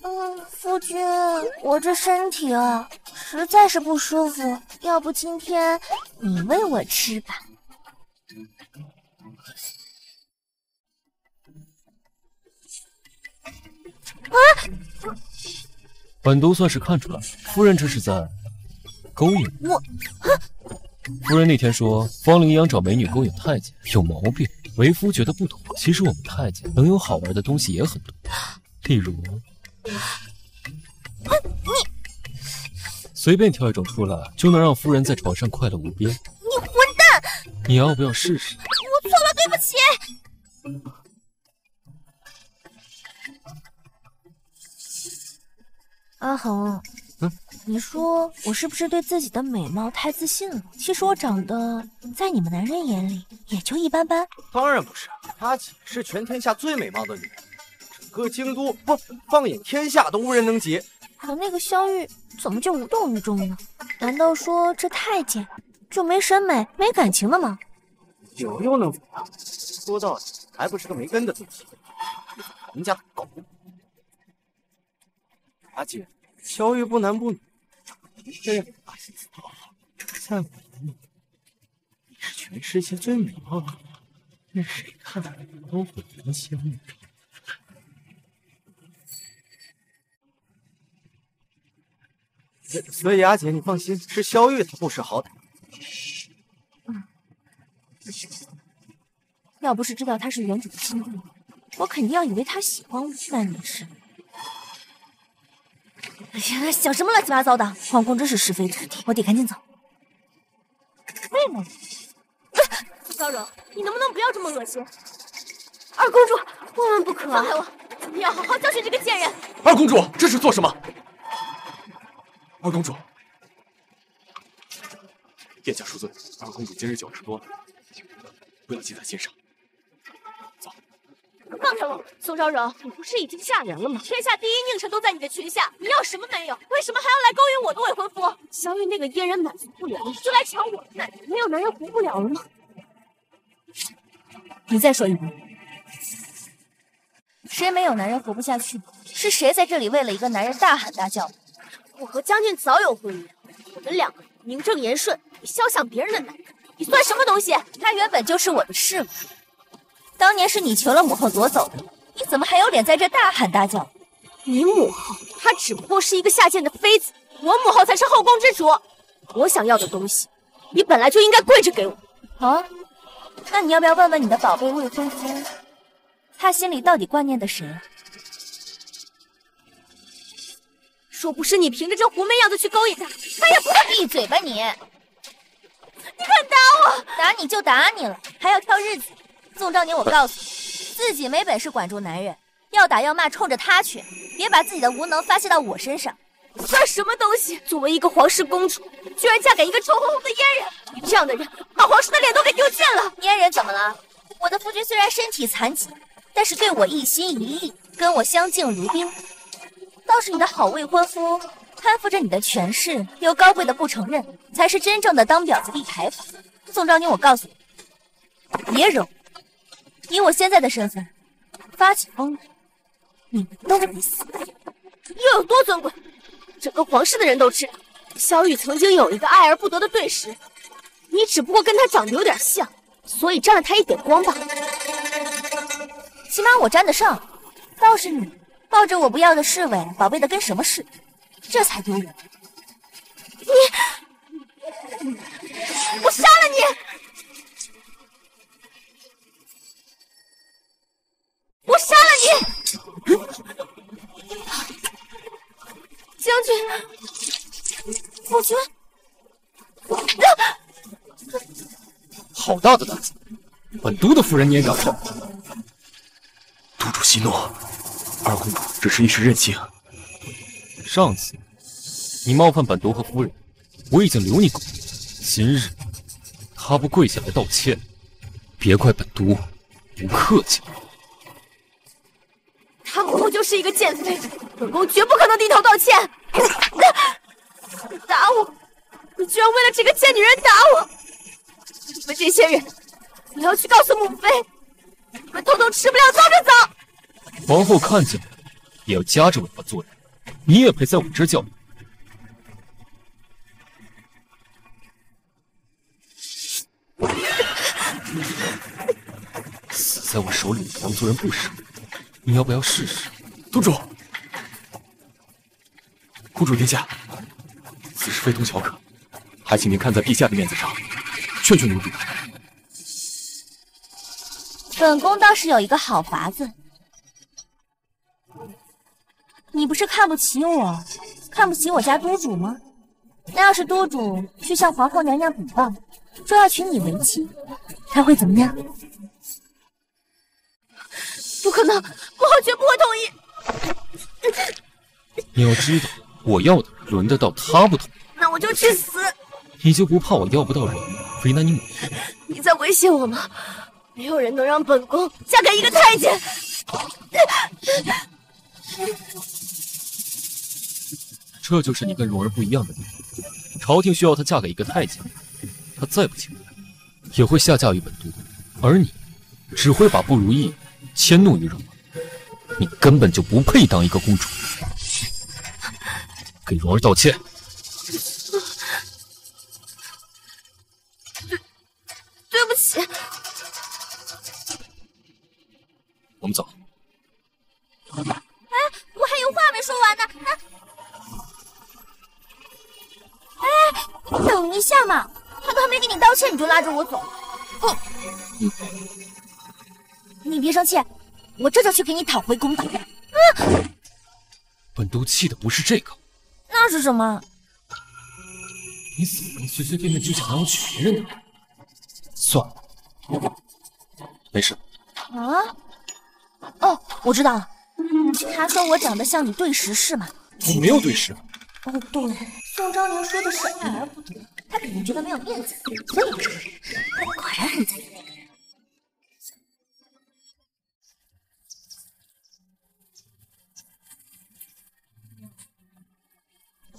嗯，夫君，我这身体啊，实在是不舒服，要不今天你喂我吃吧。啊！本都算是看出来，夫人这是在勾引我。夫人那天说方羚羊找美女勾引太监有毛病，为夫觉得不妥。其实我们太监能有好玩的东西也很多，例如，你随便挑一种出来，就能让夫人在床上快乐无边。你混蛋！你要不要试试？我错了，对不起。阿恒，嗯，你说我是不是对自己的美貌太自信了？其实我长得在你们男人眼里也就一般般。当然不是，阿姐是全天下最美貌的女人，整个京都不放眼天下都无人能及。可那个萧玉怎么就无动于衷呢？难道说这太监就没审美、没感情了吗？有又能怎样？说到底，还不是个没根的东西，人家的狗。阿姐，萧玉不男不女，这样把心思讨好，在我眼里，你是全世界最美貌的，任谁看都会怜香惜玉。所以阿姐，你放心，是萧玉他不识好歹。嗯，要不是知道他是原主的亲弟，我肯定要以为他喜欢我。那你是？哎呀，想什么乱七八糟的！皇宫真是是非之地，我得赶紧走。妹妹，苏骚扰，你能不能不要这么恶心？二公主，万万不可！放开我！你要好好教训这个贱人！二公主，这是做什么？二公主，殿下恕罪，二公主今日酒吃多了，不要记在心上。放开我，宋昭柔，你不是已经嫁人了吗？天下第一佞臣都在你的裙下，你要什么没有？为什么还要来勾引我的未婚夫？小雨那个阉人满足不了，就来抢我的男人，没有男人活不了了吗？你再说一遍，谁没有男人活不下去？是谁在这里为了一个男人大喊大叫？我和将军早有婚约，我们两个名正言顺，你肖想别人的男人，你算什么东西？他原本就是我的侍卫。当年是你求了母后夺走的，你怎么还有脸在这大喊大叫？你母后，她只不过是一个下贱的妃子，我母后才是后宫之主。我想要的东西，你本来就应该跪着给我。啊？那你要不要问问你的宝贝未婚夫，他心里到底挂念的谁？若不是你凭着这狐媚样子去勾引他，他也不会。闭嘴吧你！你敢打我？打你就打你了，还要挑日子？宋昭宁，我告诉你，自己没本事管住男人，要打要骂冲着他去，别把自己的无能发泄到我身上。算什么东西？作为一个皇室公主，居然嫁给一个臭烘烘的阉人！你这样的人，把皇室的脸都给丢尽了。阉人怎么了？我的夫君虽然身体残疾，但是对我一心一意，跟我相敬如宾。倒是你的好未婚夫，攀附着你的权势，又高贵的不承认，才是真正的当婊子立牌坊。宋昭宁，我告诉你，别惹我。以我现在的身份，发起疯来，你们都得死！又有多尊贵？整个皇室的人都知道，萧玉曾经有一个爱而不得的对食，你只不过跟他长得有点像，所以沾了他一点光吧。起码我沾得上，倒是你抱着我不要的侍卫，宝贝的跟什么似的，这才丢人。你，我杀了你！我杀了你！将军，夫君，好大的胆子！本都的夫人你也敢碰？都主息怒，二公主只是一时任性。上次你冒犯本都和夫人，我已经留你狗命。今日他不跪下来道歉，别怪本都不客气。他不就是一个贱妃，本宫绝不可能低头道歉。你打我，你居然为了这个贱女人打我！你们这些人，我要去告诉母妃，你们统统吃不了兜着走。皇后看见了，也要夹着尾巴做人。你也配在我这叫？[LAUGHS] 死在我手里的皇族人不少，你要不要试试？督主，公主殿下，此事非同小可，还请您看在陛下的面子上，劝劝奴婢。本宫倒是有一个好法子。你不是看不起我，看不起我家督主吗？那要是督主去向皇后娘娘禀报，说要娶你为妻，他会怎么样？不可能，母后绝不会同意。你要知道，我要的轮得到他不同意，那我就去死！你就不怕我要不到人，为难你母？你在威胁我吗？没有人能让本宫嫁给一个太监。这就是你跟蓉儿不一样的地方。朝廷需要她嫁给一个太监，她再不情愿，也会下嫁于本都。而你，只会把不如意迁怒于人儿。你根本就不配当一个公主。给蓉儿道歉。对，对不起。我们走。哎，我还有话没说完呢。哎，等一下嘛！他都还没给你道歉，你就拉着我走。嗯，你别生气，我这就去给你讨回公道。嗯，本都气的不是这个，那是什么？你怎么能随随便便就想让我娶别人呢？算了，没事。啊？哦，我知道了。他说我长得像你对食是吗？我没有对食。哦，对，宋昭宁说的是爱而不得，他肯定觉得没有面子，所以不承认。果然很在意那个人。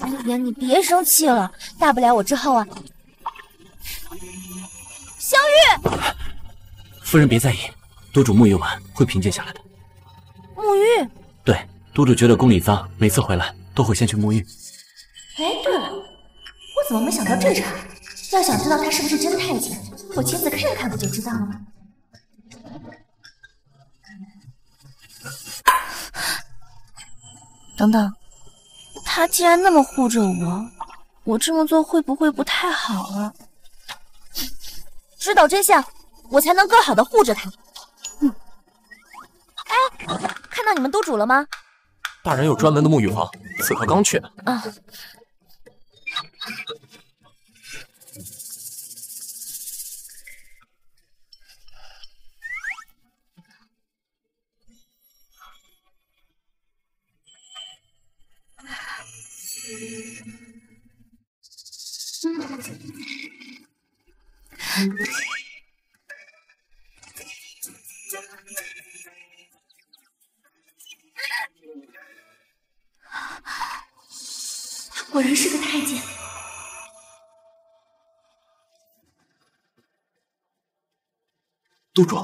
哎呀，你别生气了，大不了我之后啊。萧玉，夫人别在意，督主沐浴完会平静下来的。沐浴？对，督主觉得宫里脏，每次回来都会先去沐浴。哎，对了，我怎么没想到这茬？要想知道他是不是真太监，我亲自看看不就知道了吗？等等，他既然那么护着我，我这么做会不会不太好啊？知道真相，我才能更好的护着他。嗯。哎，看到你们都主了吗？大人有专门的沐浴房，此刻刚去呢。啊。果然是个太监。都主，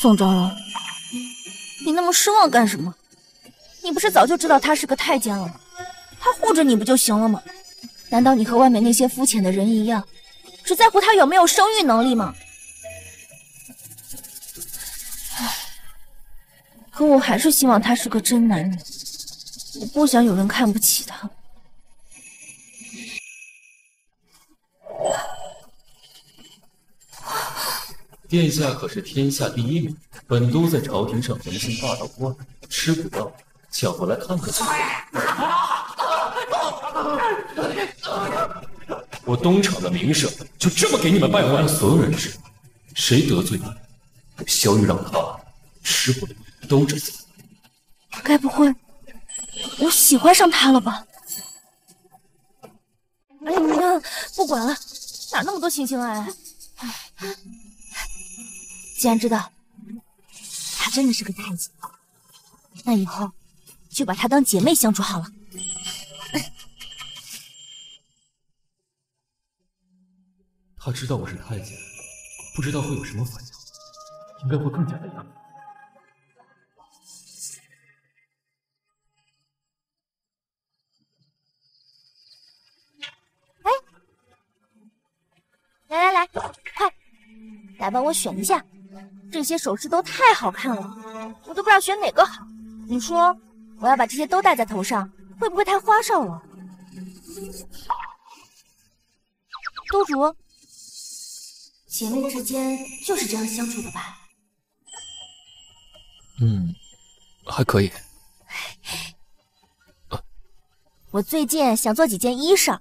宋昭容，你那么失望干什么？你不是早就知道他是个太监了吗？他护着你不就行了吗？难道你和外面那些肤浅的人一样，只在乎他有没有生育能力吗？唉，可我还是希望他是个真男人，我不想有人看不起他。殿下可是天下第一名，本都在朝廷上横行霸道惯了，吃不到，抢过来看看去。我东厂的名声就这么给你们败坏了？所有人知道，谁得罪你，我萧玉让他吃不了兜着走。该不会我喜欢上他了吧？哎呀，不管了，哪那么多情情爱爱？既然知道她真的是个太监，那以后就把她当姐妹相处好了。他知道我是太监，不知道会有什么反应，应该会更加的。哎，来来来，快来帮我选一下，这些首饰都太好看了，我都不知道选哪个好。你说我要把这些都戴在头上，会不会太花哨了？督主，姐妹之间就是这样相处的吧？嗯，还可以。我最近想做几件衣裳，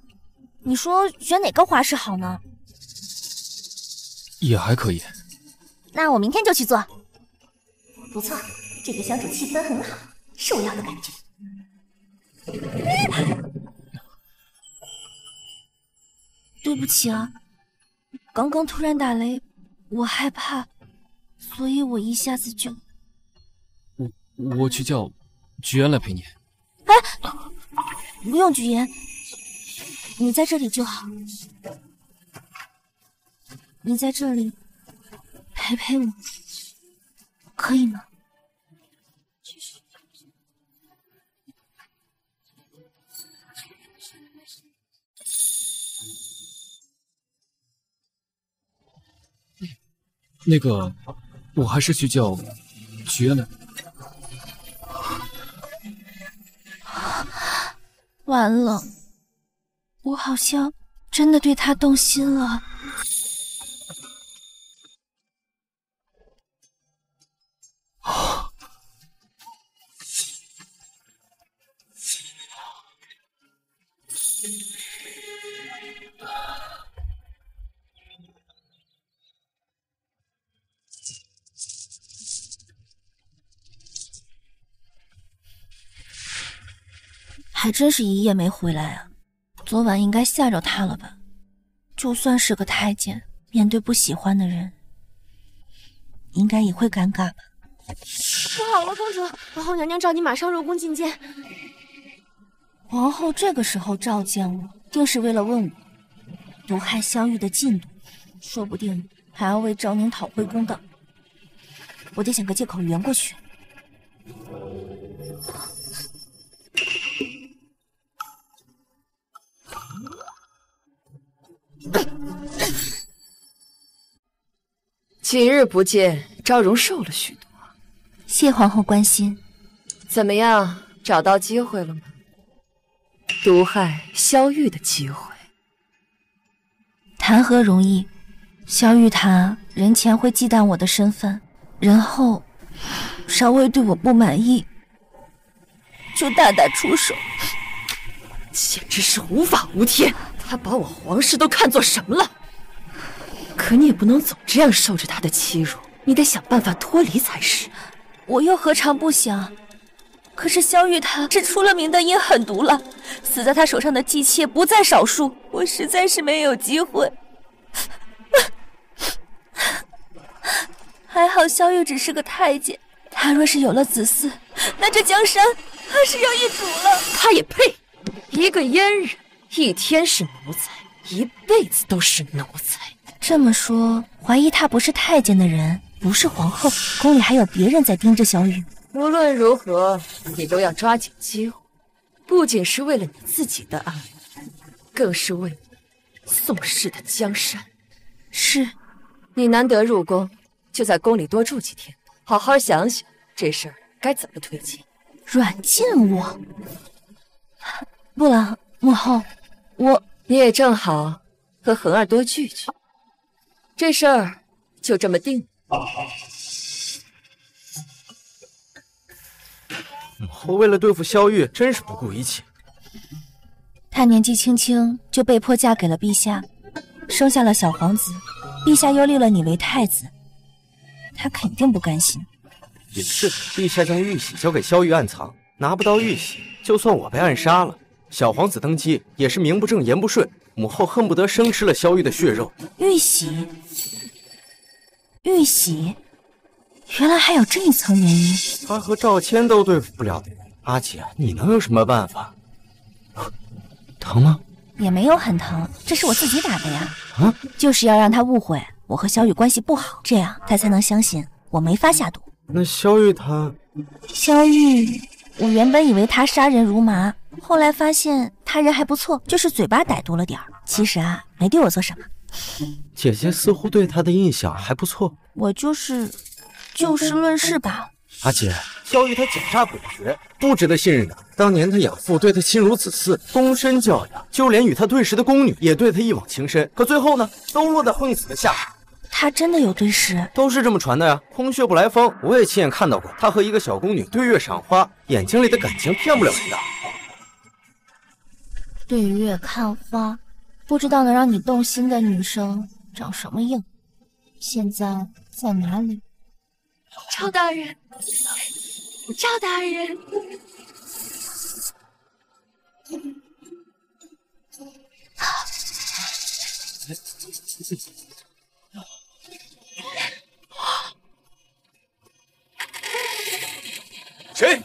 你说选哪个花式好呢？也还可以。那我明天就去做。不错，这个相处气氛很好，是我要的感觉。对不起啊，刚刚突然打雷，我害怕，所以我一下子就……我我去叫菊言来陪你。哎，不用菊言，你在这里就好。你在这里陪陪我，可以吗？那个，我还是去叫菊言来。完了，我好像真的对他动心了。还真是一夜没回来啊！昨晚应该吓着他了吧？就算是个太监，面对不喜欢的人，应该也会尴尬吧？不好了，公主，皇后娘娘召你马上入宫觐见。皇后这个时候召见我，定是为了问我毒害香玉的进度，说不定还要为昭宁讨回公道。我得想个借口圆过去。几日不见，昭容瘦了许多。谢皇后关心。怎么样，找到机会了吗？毒害萧玉的机会，谈何容易？萧玉他人前会忌惮我的身份，人后稍微对我不满意，就大打出手，简直是无法无天。他把我皇室都看作什么了？可你也不能总这样受着他的欺辱，你得想办法脱离才是。我又何尝不想？可是萧玉他是出了名的阴狠毒辣，死在他手上的姬妾不在少数，我实在是没有机会。[LAUGHS] 还好萧玉只是个太监，他若是有了子嗣，那这江山怕是要易主了。他也配？一个阉人，一天是奴才，一辈子都是奴才。这么说，怀疑他不是太监的人，不是皇后，宫里还有别人在盯着小雨。无论如何，你都要抓紧机会，不仅是为了你自己的安危，更是为了宋氏的江山。是，你难得入宫，就在宫里多住几天，好好想想这事儿该怎么推进。软禁我？不了，母后，我你也正好和恒儿多聚聚，这事儿就这么定了。母后为了对付萧玉，真是不顾一切。她年纪轻轻就被迫嫁给了陛下，生下了小皇子，陛下又立了你为太子，她肯定不甘心。也是，陛下将玉玺交给萧玉暗藏，拿不到玉玺，就算我被暗杀了，小皇子登基也是名不正言不顺。母后恨不得生吃了萧玉的血肉。玉玺，玉玺。原来还有这一层原因。他和赵谦都对付不了的人，阿姐，你能有什么办法？疼吗？也没有很疼，这是我自己打的呀。啊，就是要让他误会我和小雨关系不好，这样他才能相信我没法下毒。那萧玉他……萧玉，我原本以为他杀人如麻，后来发现他人还不错，就是嘴巴歹毒了点儿。其实啊，没对我做什么。姐姐似乎对他的印象还不错。我就是。就事论事吧，阿姐，萧玉他狡诈诡谲，不值得信任的。当年他养父对他亲如子嗣，终身教养，就连与他对视的宫女也对他一往情深。可最后呢，都落在横死的下场。他真的有对视？都是这么传的呀，空穴不来风。我也亲眼看到过，他和一个小宫女对月赏花，眼睛里的感情骗不了人的。对月看花，不知道能让你动心的女生长什么样？现在在哪里？赵大人，赵大人，谁？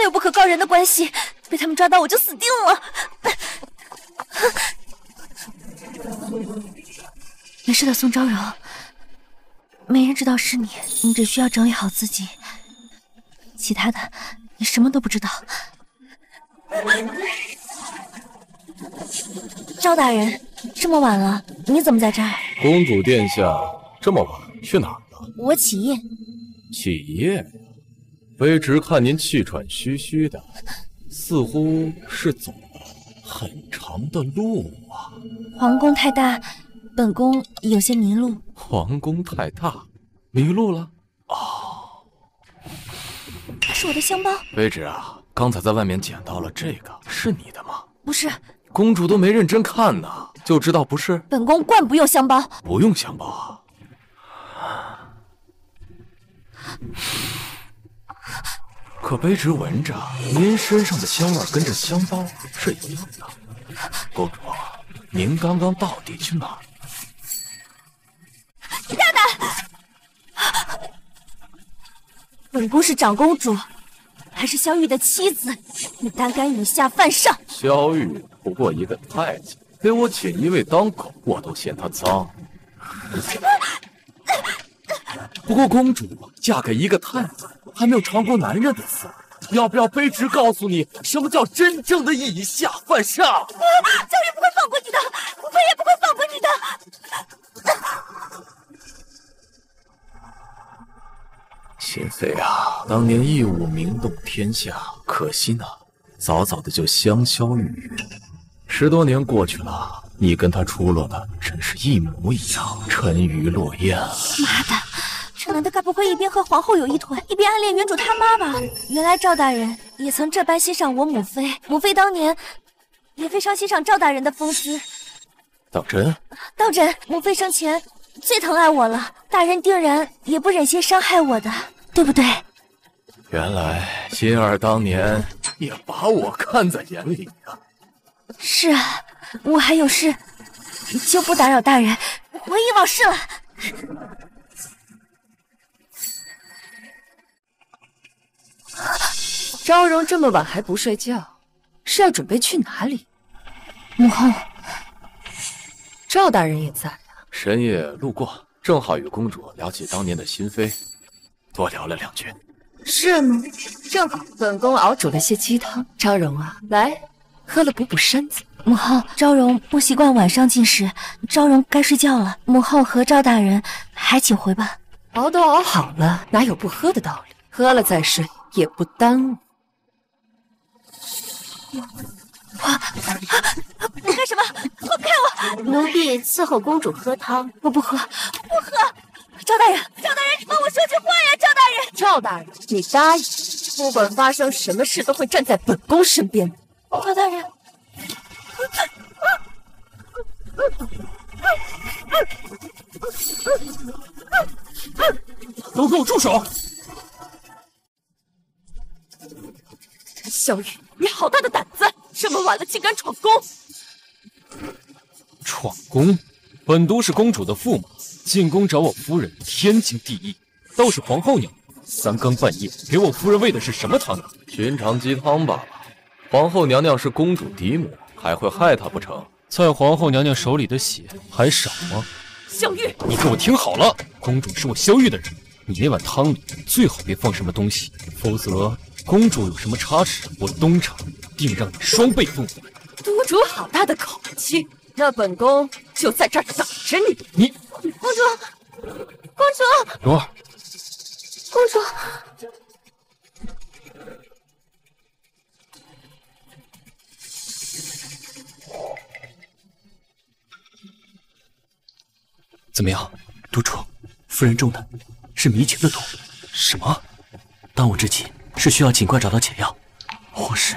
的有不可告人的关系，被他们抓到我就死定了。没事的，宋昭柔，没人知道是你，你只需要整理好自己，其他的你什么都不知道。赵大人，这么晚了，你怎么在这儿？公主殿下这么晚去哪儿了？我起夜。起夜？卑职看您气喘吁吁的，似乎是走了很长的路啊。皇宫太大，本宫有些迷路。皇宫太大，迷路了？哦，是我的香包。卑职啊，刚才在外面捡到了这个，是你的吗？不是。公主都没认真看呢，就知道不是。本宫惯不用香包。不用香包啊。[LAUGHS] 可卑职闻着，您身上的香味跟这香包是一样的。公主，您刚刚到底去哪儿了？大胆！本宫是长公主，还是萧玉的妻子，你胆敢以下犯上？萧玉不过一个太监，给我锦衣卫当狗，我都嫌他脏。[LAUGHS] 不过公主嫁给一个太子，还没有尝过男人的滋味。要不要卑职告诉你，什么叫真正的以下犯上？[LAUGHS] 萧玉不会放过你的，我也不会放过你的。[LAUGHS] 心妃啊，当年义武名动天下，可惜呢，早早的就香消玉殒。十多年过去了，你跟他出落的真是一模一样，沉鱼落雁。妈的！这男的该不会一边和皇后有一腿，一边暗恋原主他妈吧？原来赵大人也曾这般欣赏我母妃，母妃当年也非常欣赏赵大人的风姿。当真？当真。母妃生前最疼爱我了，大人定然也不忍心伤害我的，对不对？原来心儿当年也把我看在眼里呀。是啊，我还有事，就不打扰大人，回忆往事了。昭容这么晚还不睡觉，是要准备去哪里？母后，赵大人也在。深夜路过，正好与公主聊起当年的心扉，多聊了两句。是吗？正好，本宫熬煮了些鸡汤。昭容啊，来，喝了补补身子。母后，昭容不习惯晚上进食，昭容该睡觉了。母后和赵大人还请回吧。熬都熬好了，哪有不喝的道理？喝了再睡也不耽误。我你干什么？放开我！奴婢伺候公主喝汤，我不喝，不喝。赵大人，赵大人，你帮我说句话呀！赵大人，赵大人，你答应，不管发生什么事，都会站在本宫身边。赵大人，[LAUGHS] 都给我住手！小雨，你好大的胆子！这么晚了竟敢闯宫！闯宫？本都是公主的驸马，进宫找我夫人，天经地义。倒是皇后娘娘，三更半夜给我夫人喂的是什么汤？寻常鸡汤罢了。皇后娘娘是公主嫡母，还会害她不成？在皇后娘娘手里的血还少吗？萧玉，你给我听好了，公主是我萧玉的人，你那碗汤里最好别放什么东西，否则公主有什么差池，我东厂定让你双倍奉还。督主好大的口气，那本宫就在这儿等着你。你，公主，公主，蓉儿，公主。怎么样，督主？夫人中的是迷情的毒。什么？当务之急是需要尽快找到解药，或是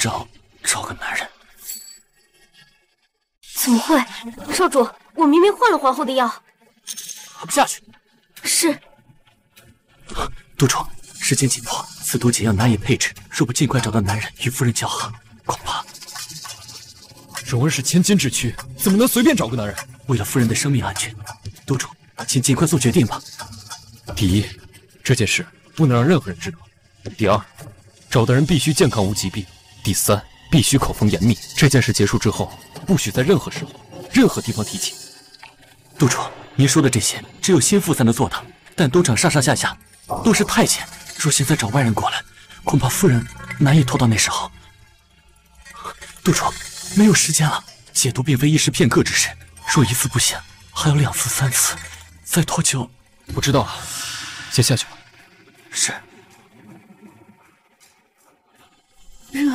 找找个男人。怎么会？少主，我明明换了皇后的药。还不下去。是。督主，时间紧迫，此毒解药难以配置，若不尽快找到男人与夫人交合，恐怕……蓉儿是千金之躯，怎么能随便找个男人？为了夫人的生命安全，督主，请尽快做决定吧。第一，这件事不能让任何人知道；第二，找的人必须健康无疾病；第三，必须口风严密。这件事结束之后，不许在任何时候、任何地方提起。督主，您说的这些只有心腹才能做到，但东厂上上下下都是太监，若现在找外人过来，恐怕夫人难以拖到那时候。督主，没有时间了，解毒并非一时片刻之事。若一次不行，还有两次、三次，再拖就……我知道了，先下去吧。是。热，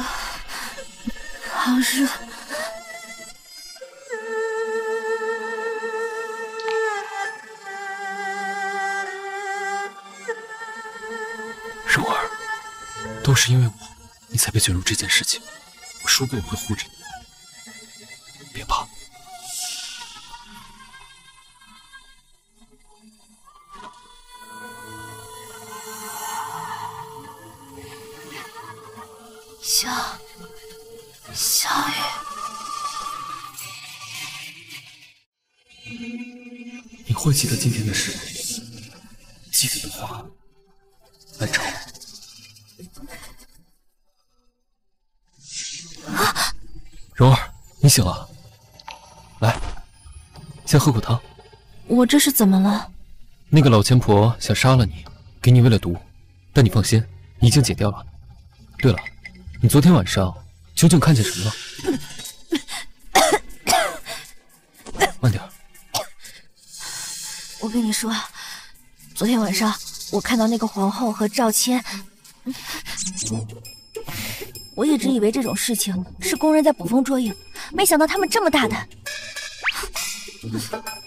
好热。蓉儿，都是因为我，你才被卷入这件事情。我说过我会护着你，别怕。小小雨，你会记得今天的事，记得的话，来找我。啊！蓉儿，你醒了，来，先喝口汤。我这是怎么了？那个老钱婆想杀了你，给你喂了毒，但你放心，已经解掉了。对了。你昨天晚上究竟看见什么了？慢点。我跟你说，昨天晚上我看到那个皇后和赵谦，我一直以为这种事情是宫人在捕风捉影，没想到他们这么大胆。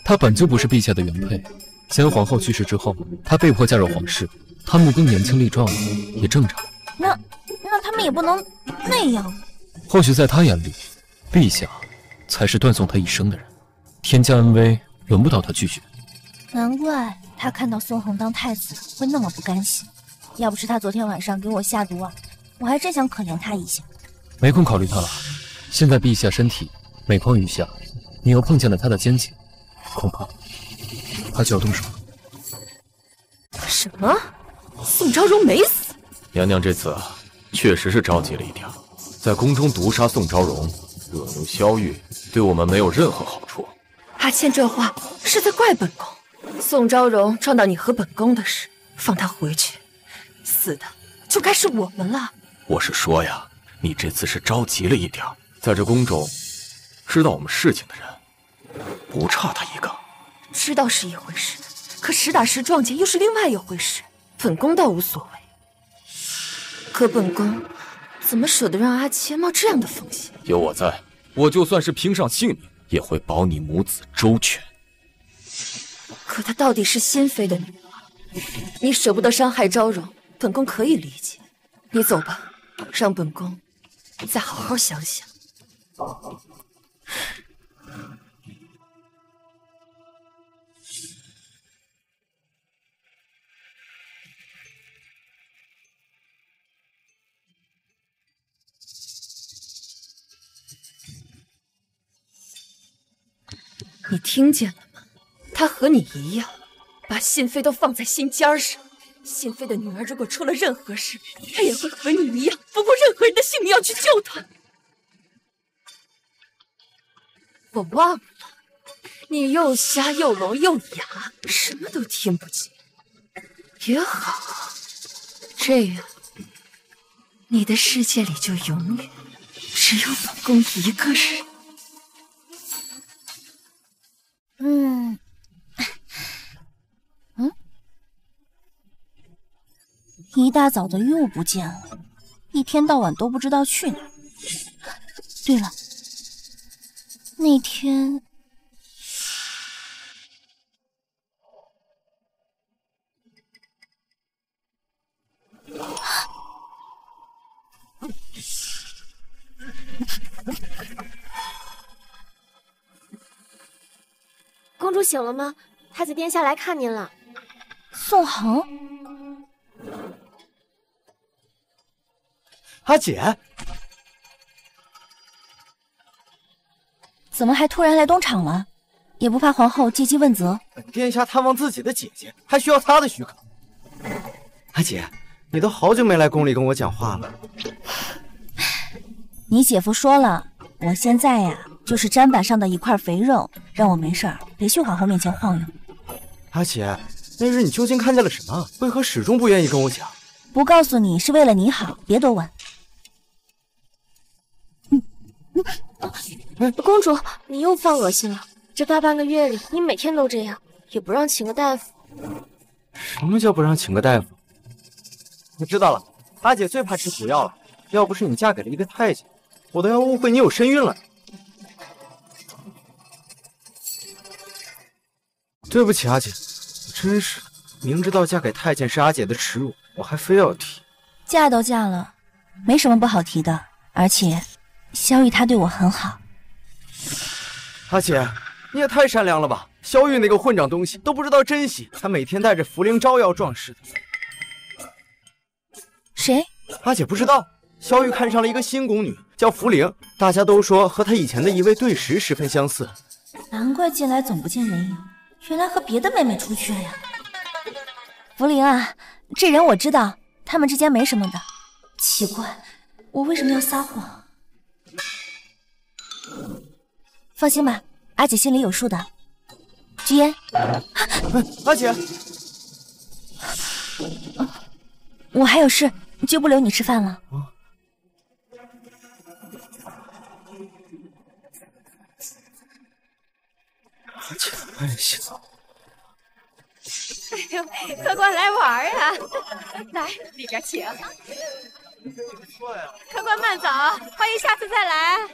她本就不是陛下的原配，先皇后去世之后，她被迫嫁入皇室，她目更年轻力壮的，也正常。那。那他们也不能那样。或许在他眼里，陛下才是断送他一生的人，天降恩威，轮不到他拒绝。难怪他看到孙恒当太子会那么不甘心。要不是他昨天晚上给我下毒啊，我还真想可怜他一下。没空考虑他了。现在陛下身体每况愈下，你又碰见了他的奸情，恐怕他就要动手了。什么？宋昭荣没死？娘娘这次啊，确实是着急了一点，在宫中毒杀宋昭荣，惹怒萧玉，对我们没有任何好处。阿倩这话是在怪本宫。宋昭荣撞到你和本宫的事，放他回去，死的就该是我们了。我是说呀，你这次是着急了一点，在这宫中，知道我们事情的人不差他一个。知道是一回事，可实打实撞见又是另外一回事。本宫倒无所谓，可本宫怎么舍得让阿切冒这样的风险？有我在，我就算是拼上性命，也会保你母子周全。可她到底是新妃的女儿，你舍不得伤害昭容，本宫可以理解。你走吧，让本宫再好好想想。你听见了吗？他和你一样，把信妃都放在心尖上。信妃的女儿如果出了任何事，他也会和你一样，不顾任何人的性命要去救她。我忘了，你又瞎又聋又哑，什么都听不见。也好，这样，你的世界里就永远只有本宫一个人。嗯，[LAUGHS] 嗯，一大早的又不见了，一天到晚都不知道去哪。对了，那天公主醒了吗？太子殿下来看您了。宋恒，阿姐，怎么还突然来东厂了？也不怕皇后借机问责？本殿下探望自己的姐姐，还需要她的许可？阿姐，你都好久没来宫里跟我讲话了。你姐夫说了，我现在呀就是砧板上的一块肥肉，让我没事儿别去皇后面前晃悠。阿姐，那日你究竟看见了什么？为何始终不愿意跟我讲？不告诉你是为了你好，别多问。公主，你又犯恶心了。这大半个月里，你每天都这样，也不让请个大夫。什么叫不让请个大夫？我知道了，阿姐最怕吃苦药了。要不是你嫁给了一个太监，我都要误会你有身孕了。对不起，阿姐，我真是明知道嫁给太监是阿姐的耻辱，我还非要提。嫁都嫁了，没什么不好提的。而且，萧玉他对我很好。阿姐，你也太善良了吧！萧玉那个混账东西都不知道珍惜，还每天带着茯苓招摇撞市的。谁？阿姐不知道，萧玉看上了一个新宫女，叫茯苓，大家都说和她以前的一位对食十分相似。难怪近来总不见人影，原来和别的妹妹出去了呀。茯苓啊，这人我知道，他们之间没什么的。奇怪，我为什么要撒谎？放心吧，阿姐心里有数的。菊烟，阿姐，我还有事，就不留你吃饭了。阿姐。哎呦，客官来玩呀！[LAUGHS] 来，里边请。客官慢走，欢迎下次再来。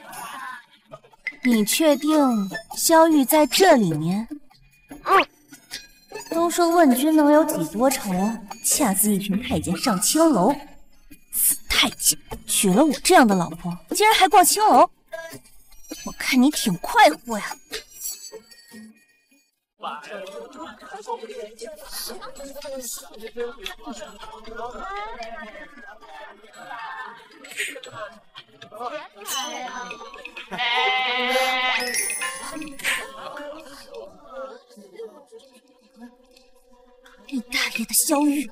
你确定萧玉在这里面？嗯。都说问君能有几多愁，恰似一群太监上青楼。死太监，娶了我这样的老婆，竟然还逛青楼！我看你挺快活呀。你带爷的萧玉，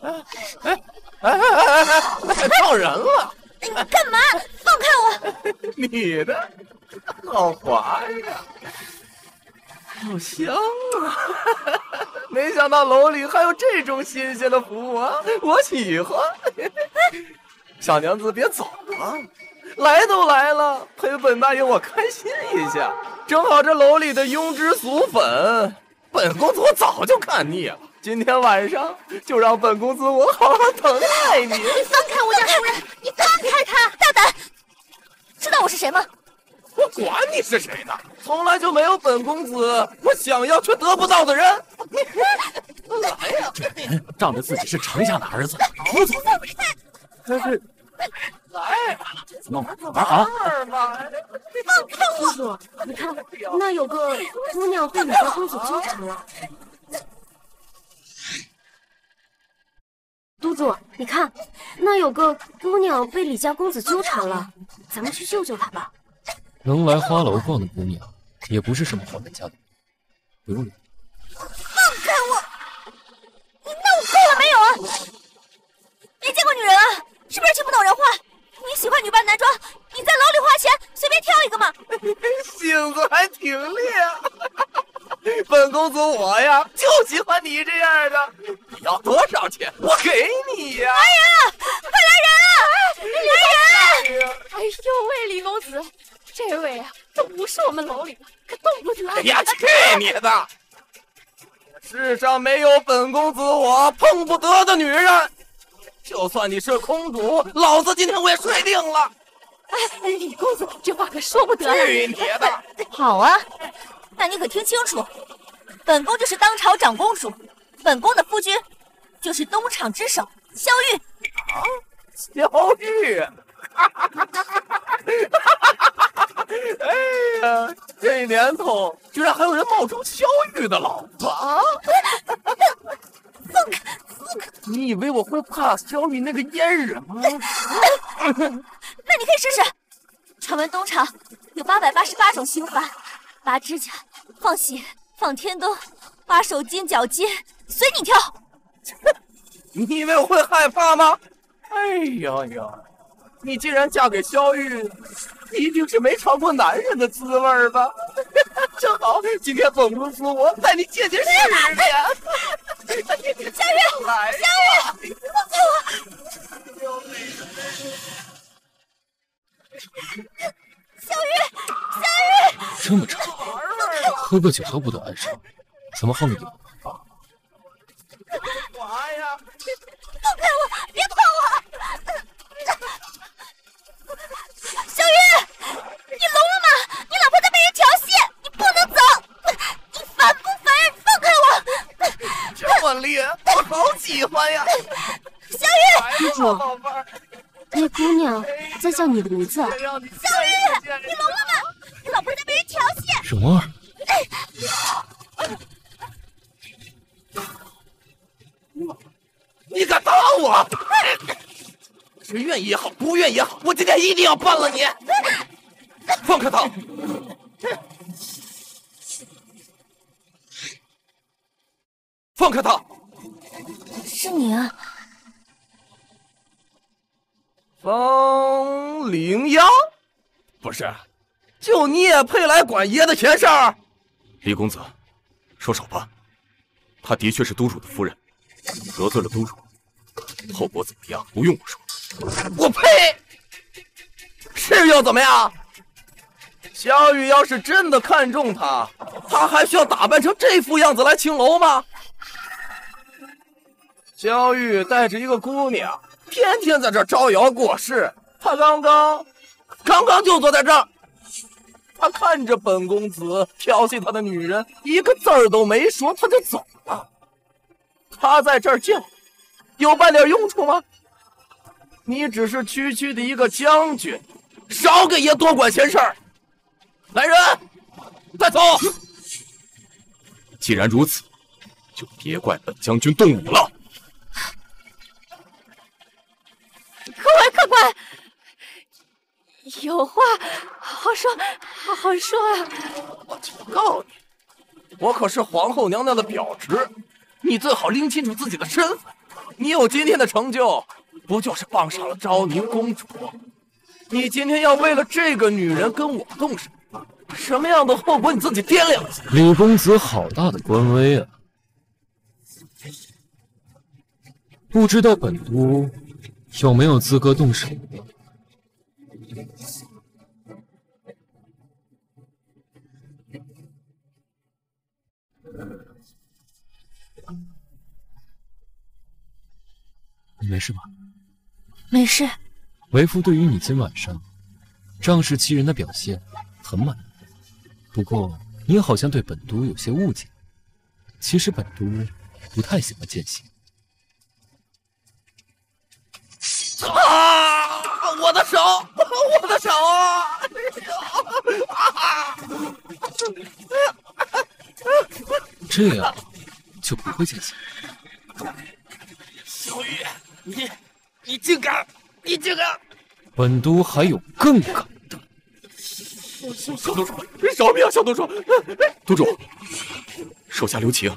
哎哎哎哎哎哎，撞人了！你干嘛？放开我！你的，好滑呀，好香啊！没想到楼里还有这种新鲜的服务啊，我喜欢。小娘子别走啊，来都来了，陪本大爷我开心一下。正好这楼里的庸脂俗粉，本公子我早就看腻了。今天晚上就让本公子我好好疼爱你！你放开我家夫人！你放开他！大胆！知道我是谁吗？我管你是谁呢！从来就没有本公子我想要却得不到的人。来呀！这人仗着自己是丞相的儿子，非为。可是，来啊？放开我！公主，你看，那有个姑娘被李家公子纠缠了。督主，你看，那有个姑娘被李家公子纠缠了，咱们去救救她吧。能来花楼逛的姑娘，也不是什么好人家的，不用理。放开我！你闹够了没有啊？没见过女人啊？是不是听不懂人话？你喜欢女扮男装，你在楼里花钱随便挑一个嘛。性子还挺烈。本公子我呀，就喜欢你这样的。你要多少钱，我给你呀！来人，快来人啊！来人！哎呦喂，李公子，这位啊，都不是我们楼里的，可动不得。哎呀，去你的！世上没有本公子我碰不得的女人。就算你是空主，老子今天我也睡定了。哎，李公子，这话可说不得了。去你的！好啊。那你可听清楚，本宫就是当朝长公主，本宫的夫君就是东厂之首萧玉。啊，萧玉！哎呀，这年头居然还有人冒充萧玉的老婆啊！[LAUGHS] 放开，放开！你以为我会怕萧玉那个阉人吗？[LAUGHS] 那你可以试试。传闻东厂有八百八十八种刑罚。拔指甲，放血，放天灯，拔手筋脚筋，随你挑。[LAUGHS] 你以为我会害怕吗？哎呀呀！你竟然嫁给萧玉，一定是没尝过男人的滋味吧？[LAUGHS] 正好今天本公子我带你见见世面。萧玉，萧玉，放开我！小玉，小玉，这么吵，喝个酒都不得安生，怎么好你点？滑呀！放开我，别碰我！萧玉，你聋了吗？被人调戏，你不能走！你烦不烦人？放开我！这么烈，我好喜欢呀！小玉，公主，那姑娘在叫你的名字。小玉，你聋了吗？你老婆在被人调戏。什么？你敢打我？是愿意也好，不愿意也好，我今天一定要办了你！放开他！放开他！是你啊，方灵妖？不是，就你也配来管爷的闲事儿？李公子，收手吧。她的确是都主的夫人，得罪了都主，后果怎么样？不用我说。我呸！是又怎么样？萧玉要是真的看中他，他还需要打扮成这副样子来青楼吗？萧玉带着一个姑娘，天天在这招摇过市。他刚刚，刚刚就坐在这儿，他看着本公子调戏他的女人，一个字儿都没说，他就走了。他在这儿叫，有半点用处吗？你只是区区的一个将军，少给爷多管闲事儿。来人，带走。既然如此，就别怪本将军动武了。客官，客官，有话好好说，好好说啊！我警告你，我可是皇后娘娘的表侄，你最好拎清楚自己的身份。你有今天的成就，不就是傍上了昭宁公主？你今天要为了这个女人跟我动手，什么样的后果你自己掂量一下。李公子好大的官威啊！不知道本都有没有资格动手呢？你没事吧？没事。为夫对于你今晚上仗势欺人的表现很满意，不过你好像对本都有些误解。其实本都不太喜欢剑心。啊！我的手，我的手啊！这样就不会剑心。小雨，你你竟敢！你竟敢！本都还有更敢的。小督主，饶命啊！小督主，督主，手下留情，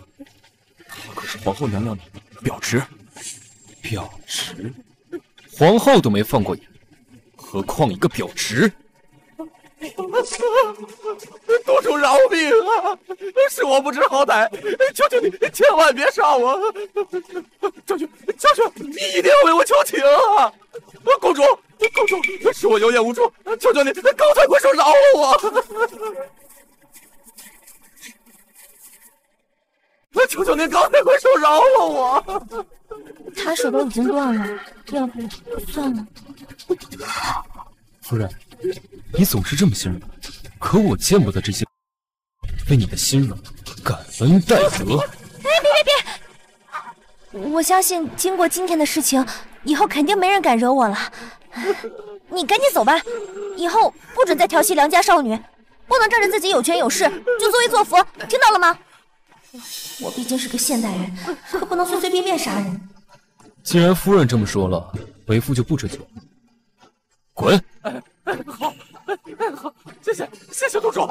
他可是皇后娘娘的表侄。表侄，皇后都没放过你，何况一个表侄？督主饶命啊！是我不知好歹，求求你千万别杀我！将军，将军，你一定要为我求情啊！公主，公主，是我有眼无珠，求求你高抬贵手饶了我！求求您高抬贵手饶了我！他手都已经断了，要不算了。夫人，[LAUGHS] 你总是这么心软，可我见不得这些被你的心软感恩戴德。哎，别别别！我相信经过今天的事情，以后肯定没人敢惹我了。[LAUGHS] 你赶紧走吧，以后不准再调戏良家少女，不能仗着自己有权有势就作威作福，听到了吗？我毕竟是个现代人，可不能随随便便杀人。既然夫人这么说了，为父就不追究了。滚！哎，好，哎好，谢谢谢谢督主。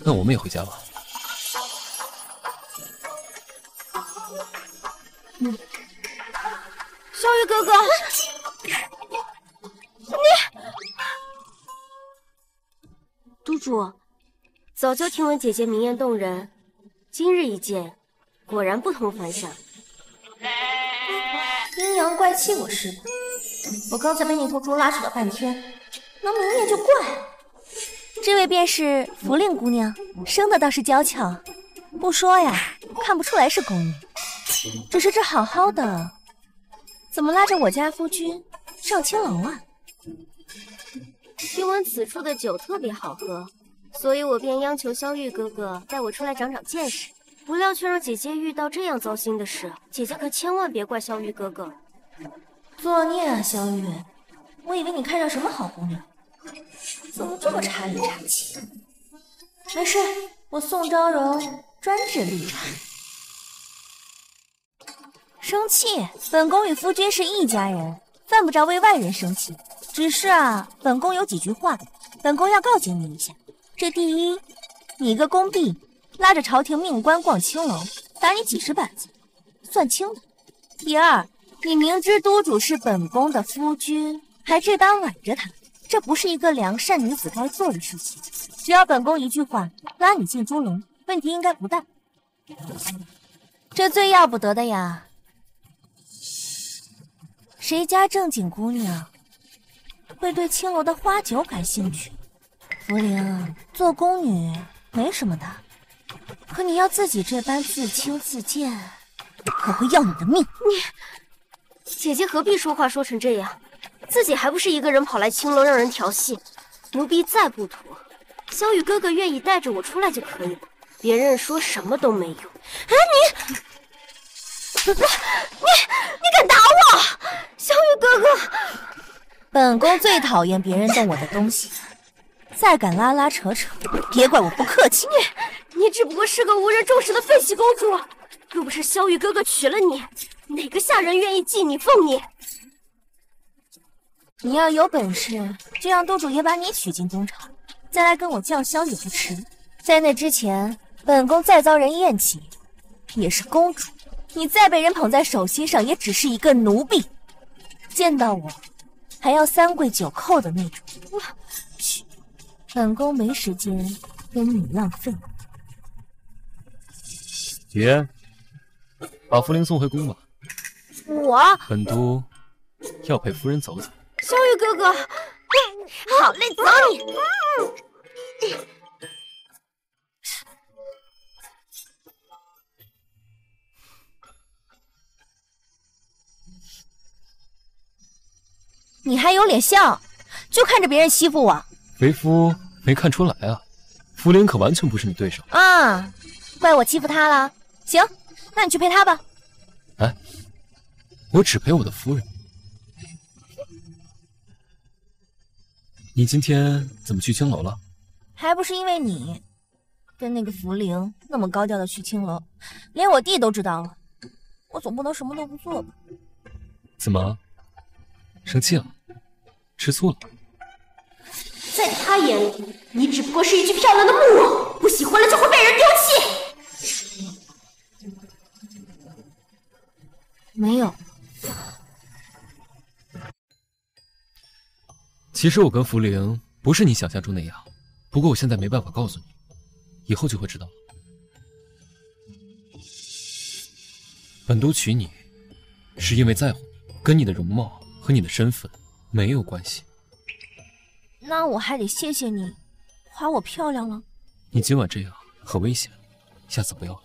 那我们也回家吧。嗯，小雨哥哥，你，督主，早就听闻姐姐明艳动人，今日一见，果然不同凡响。阴阳怪气我是的，我刚才被那头猪拉扯了半天，能明面就怪。这位便是福令姑娘，生的倒是娇俏，不说呀，看不出来是宫女。只是这好好的，怎么拉着我家夫君上青楼啊？听闻此处的酒特别好喝，所以我便央求萧玉哥哥带我出来长长见识。不料却让姐姐遇到这样糟心的事，姐姐可千万别怪萧玉哥哥。作孽啊，萧玉！我以为你看上什么好姑娘，怎么这么差里差气？没事，我宋昭容专治绿茶。生气？本宫与夫君是一家人，犯不着为外人生气。只是啊，本宫有几句话，本宫要告诫你一下。这第一，你一个宫婢。拉着朝廷命官逛青楼，打你几十板子，算轻的。第二，你明知督主是本宫的夫君，还这般挽着他，这不是一个良善女子该做的事情。只要本宫一句话，拉你进猪笼，问题应该不大。这最要不得的呀，谁家正经姑娘会对青楼的花酒感兴趣？福灵，做宫女没什么的。可你要自己这般自轻自贱，可会要你的命！你姐姐何必说话说成这样？自己还不是一个人跑来青楼让人调戏？奴婢再不妥，小雨哥哥愿意带着我出来就可以了，别人说什么都没用。哎，你你你敢打我，小雨哥哥！本宫最讨厌别人动我的东西，再敢拉拉扯扯，别怪我不客气。你。你只不过是个无人重视的废弃公主，若不是萧玉哥哥娶了你，哪个下人愿意继你奉你？你要有本事，就让督主也把你娶进东厂，再来跟我叫嚣也不迟。在那之前，本宫再遭人厌弃，也是公主；你再被人捧在手心上，也只是一个奴婢。见到我，还要三跪九叩的那种。嘘，本宫没时间跟你浪费。姐，把福灵送回宫吧。我本都要陪夫人走走。萧玉哥哥，好嘞，走你。你还有脸笑？就看着别人欺负我？为夫没看出来啊，福林可完全不是你对手啊！怪我欺负他了？行，那你去陪他吧。哎，我只陪我的夫人。你今天怎么去青楼了？还不是因为你跟那个福灵那么高调的去青楼，连我弟都知道了。我总不能什么都不做吧？怎么生气了？吃醋了？在他眼里，你只不过是一具漂亮的木偶，不喜欢了就会被人丢弃。没有。其实我跟福灵不是你想象中那样，不过我现在没办法告诉你，以后就会知道了。本都娶你，是因为在乎你，跟你的容貌和你的身份没有关系。那我还得谢谢你，夸我漂亮了。你今晚这样很危险，下次不要了。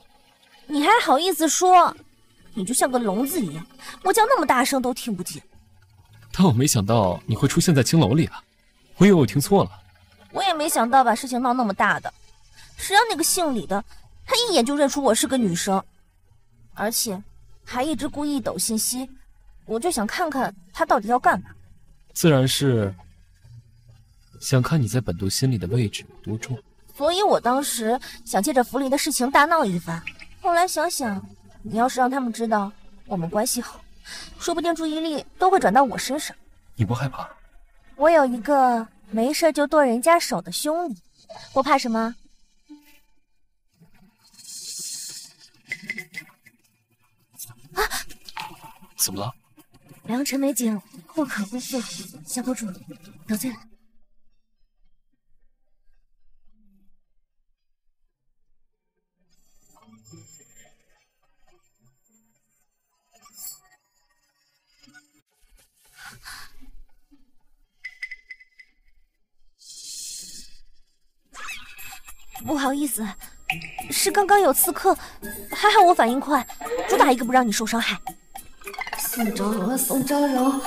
你还好意思说？你就像个聋子一样，我叫那么大声都听不见。但我没想到你会出现在青楼里啊，我以为我听错了。我也没想到把事情闹那么大的。谁让那个姓李的，他一眼就认出我是个女生，而且还一直故意抖信息，我就想看看他到底要干嘛。自然是想看你在本都心里的位置有多重。所以我当时想借着福林的事情大闹一番。后来想想，你要是让他们知道我们关系好，说不定注意力都会转到我身上。你不害怕？我有一个没事就剁人家手的兄弟，我怕什么？啊！怎么了？良辰美景，不可辜负。小公主，得罪了。不好意思，是刚刚有刺客，还好我反应快，主打一个不让你受伤害。宋昭荣啊，宋昭荣，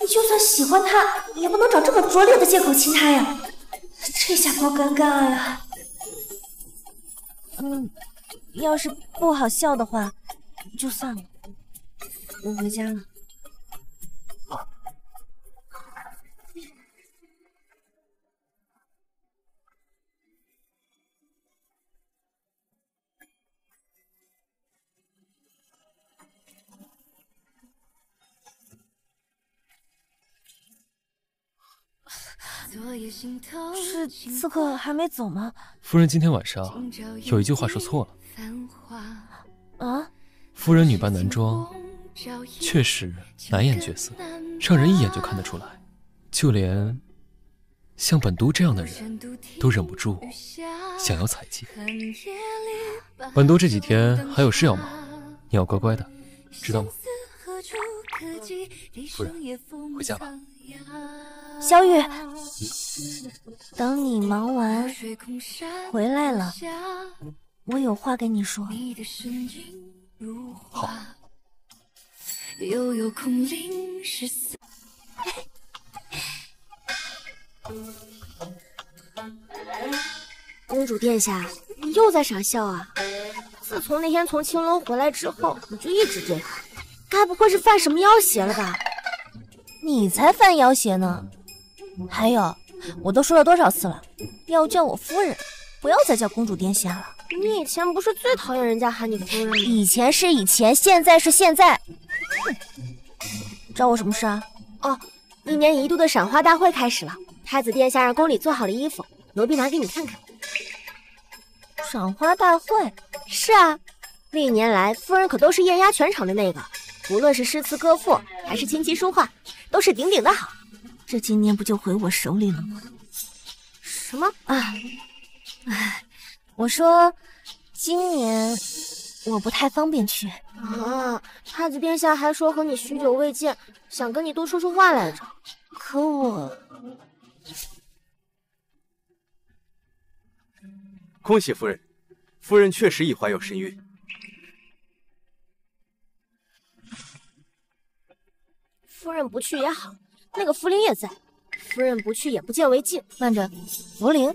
你就算喜欢他，也不能找这么拙劣的借口亲他呀，这下多尴尬呀。嗯，要是不好笑的话，就算了，我回家了。是刺客还没走吗？夫人今天晚上有一句话说错了。啊？夫人女扮男装，确实难演角色，让人一眼就看得出来。就连像本都这样的人都忍不住想要采集。本都这几天还有事要忙，你要乖乖的，知道吗？夫人，回家吧。小雨，等你忙完回来了，我有话跟你说。好。[LAUGHS] 公主殿下，你又在傻笑啊？自从那天从青楼回来之后，你就一直这样，该不会是犯什么妖邪了吧？你才犯妖邪呢！还有，我都说了多少次了，要叫我夫人，不要再叫公主殿下了。你以前不是最讨厌人家喊你夫人吗？以前是以前，现在是现在。找我什么事啊？哦，一年一度的赏花大会开始了，太子殿下让宫里做好了衣服，奴婢拿给你看看。赏花大会？是啊，历年来夫人可都是艳压全场的那个，无论是诗词歌赋还是琴棋书画，都是顶顶的好。这今年不就回我手里了吗？什么啊？哎，我说今年我不太方便去啊。太子殿下还说和你许久未见，想跟你多说说话来着。可我……恭喜夫人，夫人确实已怀有身孕。夫人不去也好，那个茯苓也在，夫人不去也不见为净。慢着，茯苓？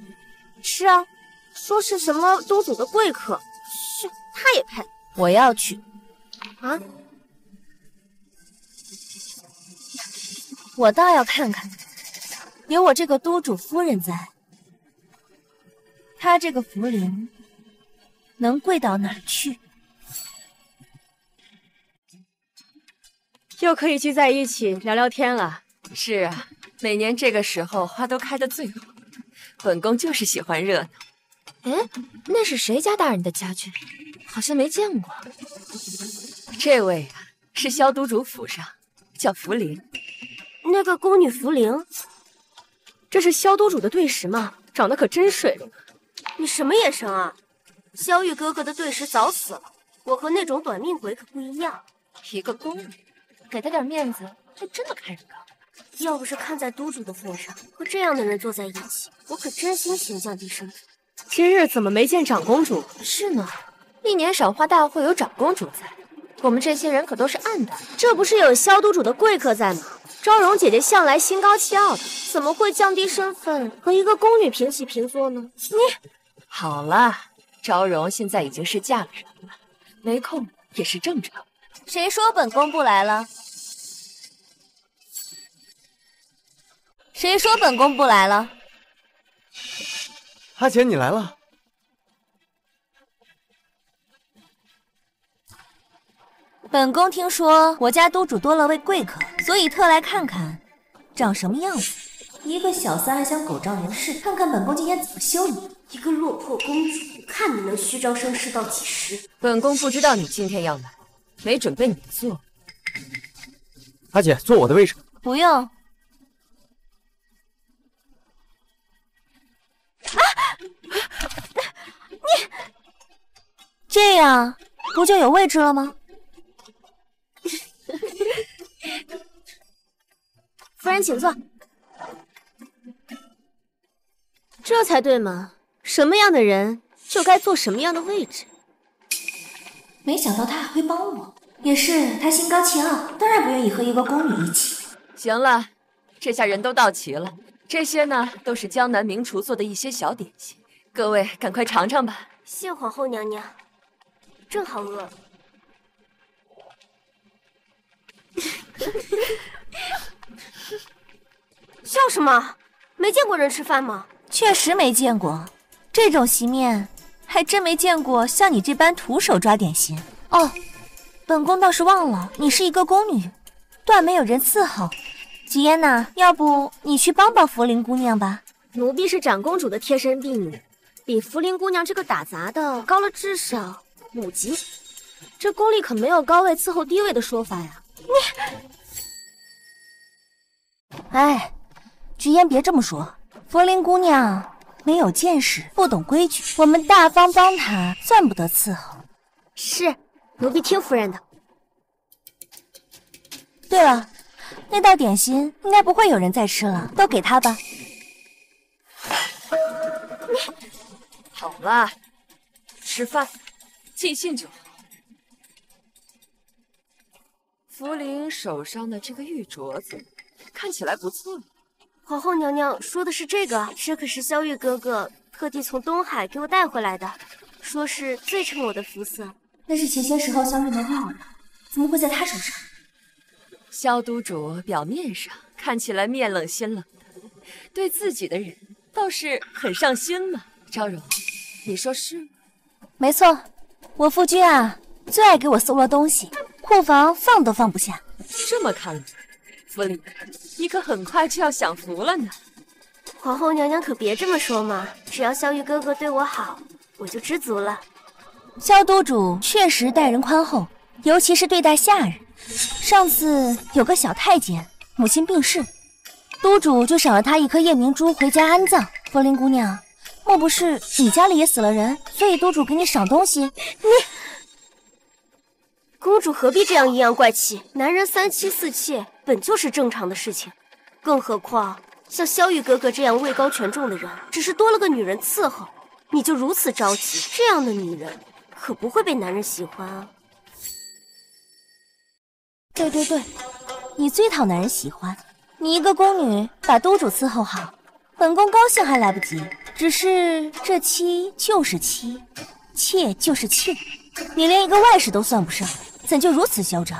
是啊，说是什么都主的贵客，是他也配？我要去。啊？我倒要看看，有我这个都主夫人在。他这个茯苓能贵到哪去？又可以聚在一起聊聊天了。是啊，每年这个时候花都开得最好，本宫就是喜欢热闹。哎，那是谁家大人的家眷？好像没见过。这位啊，是萧都主府上，叫福苓。那个宫女福苓，这是萧都主的对食吗？长得可真水灵。你什么眼神啊？萧玉哥哥的对食早死了，我和那种短命鬼可不一样。一个宫女，给他点面子，还真的看人高。要不是看在督主的份上，和这样的人坐在一起，我可真心想降低身份。今日怎么没见长公主？是呢，历年赏花大会有长公主在，我们这些人可都是暗的。这不是有萧督主的贵客在吗？昭容姐姐向来心高气傲的，怎么会降低身份和一个宫女平起平坐呢？你。好了，昭容现在已经是嫁了人了，没空也是正常。谁说本宫不来了？谁说本宫不来了？阿姐，你来了。本宫听说我家督主多了位贵客，所以特来看看，长什么样子。一个小三还想狗仗人势，看看本宫今天怎么休你！一个落魄公主，看你能虚张声势到几时？本宫不知道你今天要来，没准备你坐。阿姐，坐我的位置。不用。啊！你这样不就有位置了吗？[LAUGHS] 夫人，请坐。这才对嘛！什么样的人就该坐什么样的位置。没想到他还会帮我，也是他心高气傲，当然不愿意和一个宫女一起。行了，这下人都到齐了，这些呢都是江南名厨做的一些小点心，各位赶快尝尝吧。谢皇后娘娘，正好饿了。笑什么？没见过人吃饭吗？确实没见过，这种席面还真没见过像你这般徒手抓点心哦。本宫倒是忘了，你是一个宫女，断没有人伺候。吉嫣呐，要不你去帮帮茯苓姑娘吧？奴婢是长公主的贴身婢女，比茯苓姑娘这个打杂的高了至少五级，这宫里可没有高位伺候低位的说法呀。你，哎，菊烟别这么说。茯苓姑娘没有见识，不懂规矩，我们大方帮她，算不得伺候。是，奴婢听夫人的。对了，那道点心应该不会有人再吃了，都给他吧。好了，吃饭，尽兴就好。茯苓手上的这个玉镯子，看起来不错。皇后娘娘说的是这个，这可是萧玉哥哥特地从东海给我带回来的，说是最衬我的肤色。那是前些时候萧玉能要的，怎么会在他手上？萧都主表面上看起来面冷心冷的，对自己的人倒是很上心嘛。昭容，你说是吗？没错，我夫君啊，最爱给我搜罗东西，库房放都放不下。这么看来。茯苓，你可很快就要享福了呢。皇后娘娘可别这么说嘛，只要萧玉哥哥对我好，我就知足了。萧督主确实待人宽厚，尤其是对待下人。上次有个小太监母亲病逝，督主就赏了他一颗夜明珠回家安葬。风铃姑娘，莫不是你家里也死了人，所以督主给你赏东西？你，公主何必这样阴阳怪气？男人三妻四妾本就是正常的事情，更何况像萧玉哥哥这样位高权重的人，只是多了个女人伺候，你就如此着急？这样的女人可不会被男人喜欢啊！对对对，你最讨男人喜欢。你一个宫女，把督主伺候好，本宫高兴还来不及。只是这妻就是妻，妾就是妾，你连一个外室都算不上，怎就如此嚣张？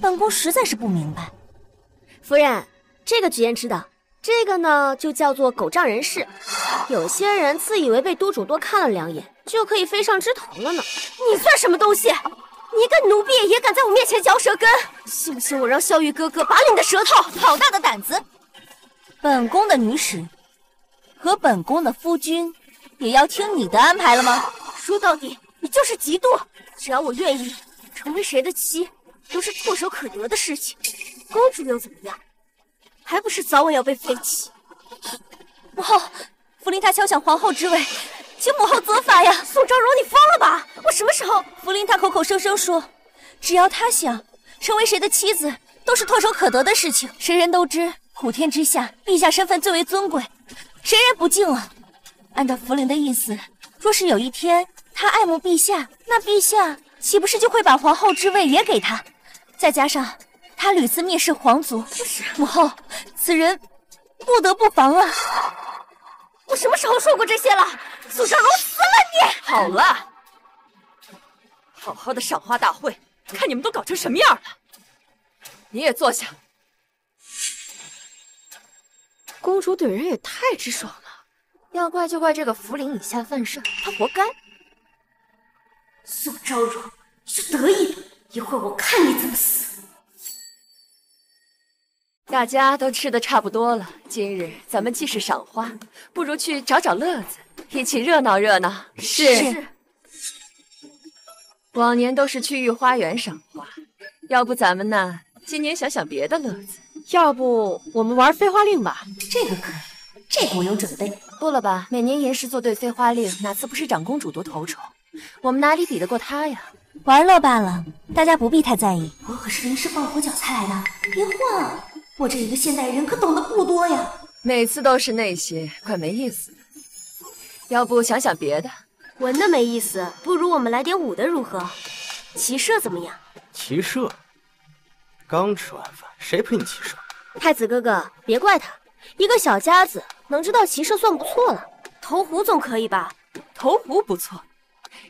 本宫实在是不明白。夫人，这个菊嫣知道，这个呢就叫做狗仗人势。有些人自以为被督主多看了两眼，就可以飞上枝头了呢。你算什么东西？你一个奴婢也敢在我面前嚼舌根？信不信我让萧玉哥哥拔了你的舌头？好大的胆子！本宫的女使和本宫的夫君也要听你的安排了吗？说到底，你就是嫉妒。只要我愿意成为谁的妻，都是唾手可得的事情。公主又怎么样？还不是早晚要被废弃？母后，福临她敲响皇后之位。请母后责罚呀！宋昭荣，你疯了吧？我什么时候？福临他口口声声说，只要他想成为谁的妻子，都是唾手可得的事情。谁人都知，普天之下，陛下身份最为尊贵，谁人不敬啊？按照福临的意思，若是有一天他爱慕陛下，那陛下岂不是就会把皇后之位也给他？再加上他屡次蔑视皇族，母后，此人不得不防啊！我什么时候说过这些了？苏尚龙死了你！好了，好好的赏花大会，看你们都搞成什么样了。你也坐下。公主怼人也太直爽了，要怪就怪这个福临以下犯上，她活该。苏昭荣，你就得意吧，一会儿我看你怎么死。大家都吃的差不多了，今日咱们既是赏花，不如去找找乐子，一起热闹热闹。是。往年都是去御花园赏花，要不咱们呢？今年想想别的乐子。要不我们玩飞花令吧？这个可以，这个我有准备。不了吧，每年吟诗作对飞花令，哪次不是长公主夺头筹？我们哪里比得过她呀？玩乐罢了，大家不必太在意。我可是临时抱佛脚才来的，别晃。我这一个现代人可懂得不多呀，每次都是那些，快没意思。要不想想别的？文的没意思，不如我们来点武的如何？骑射怎么样？骑射？刚吃完饭，谁陪你骑射？太子哥哥，别怪他，一个小家子能知道骑射算不错了。投壶总可以吧？投壶不错，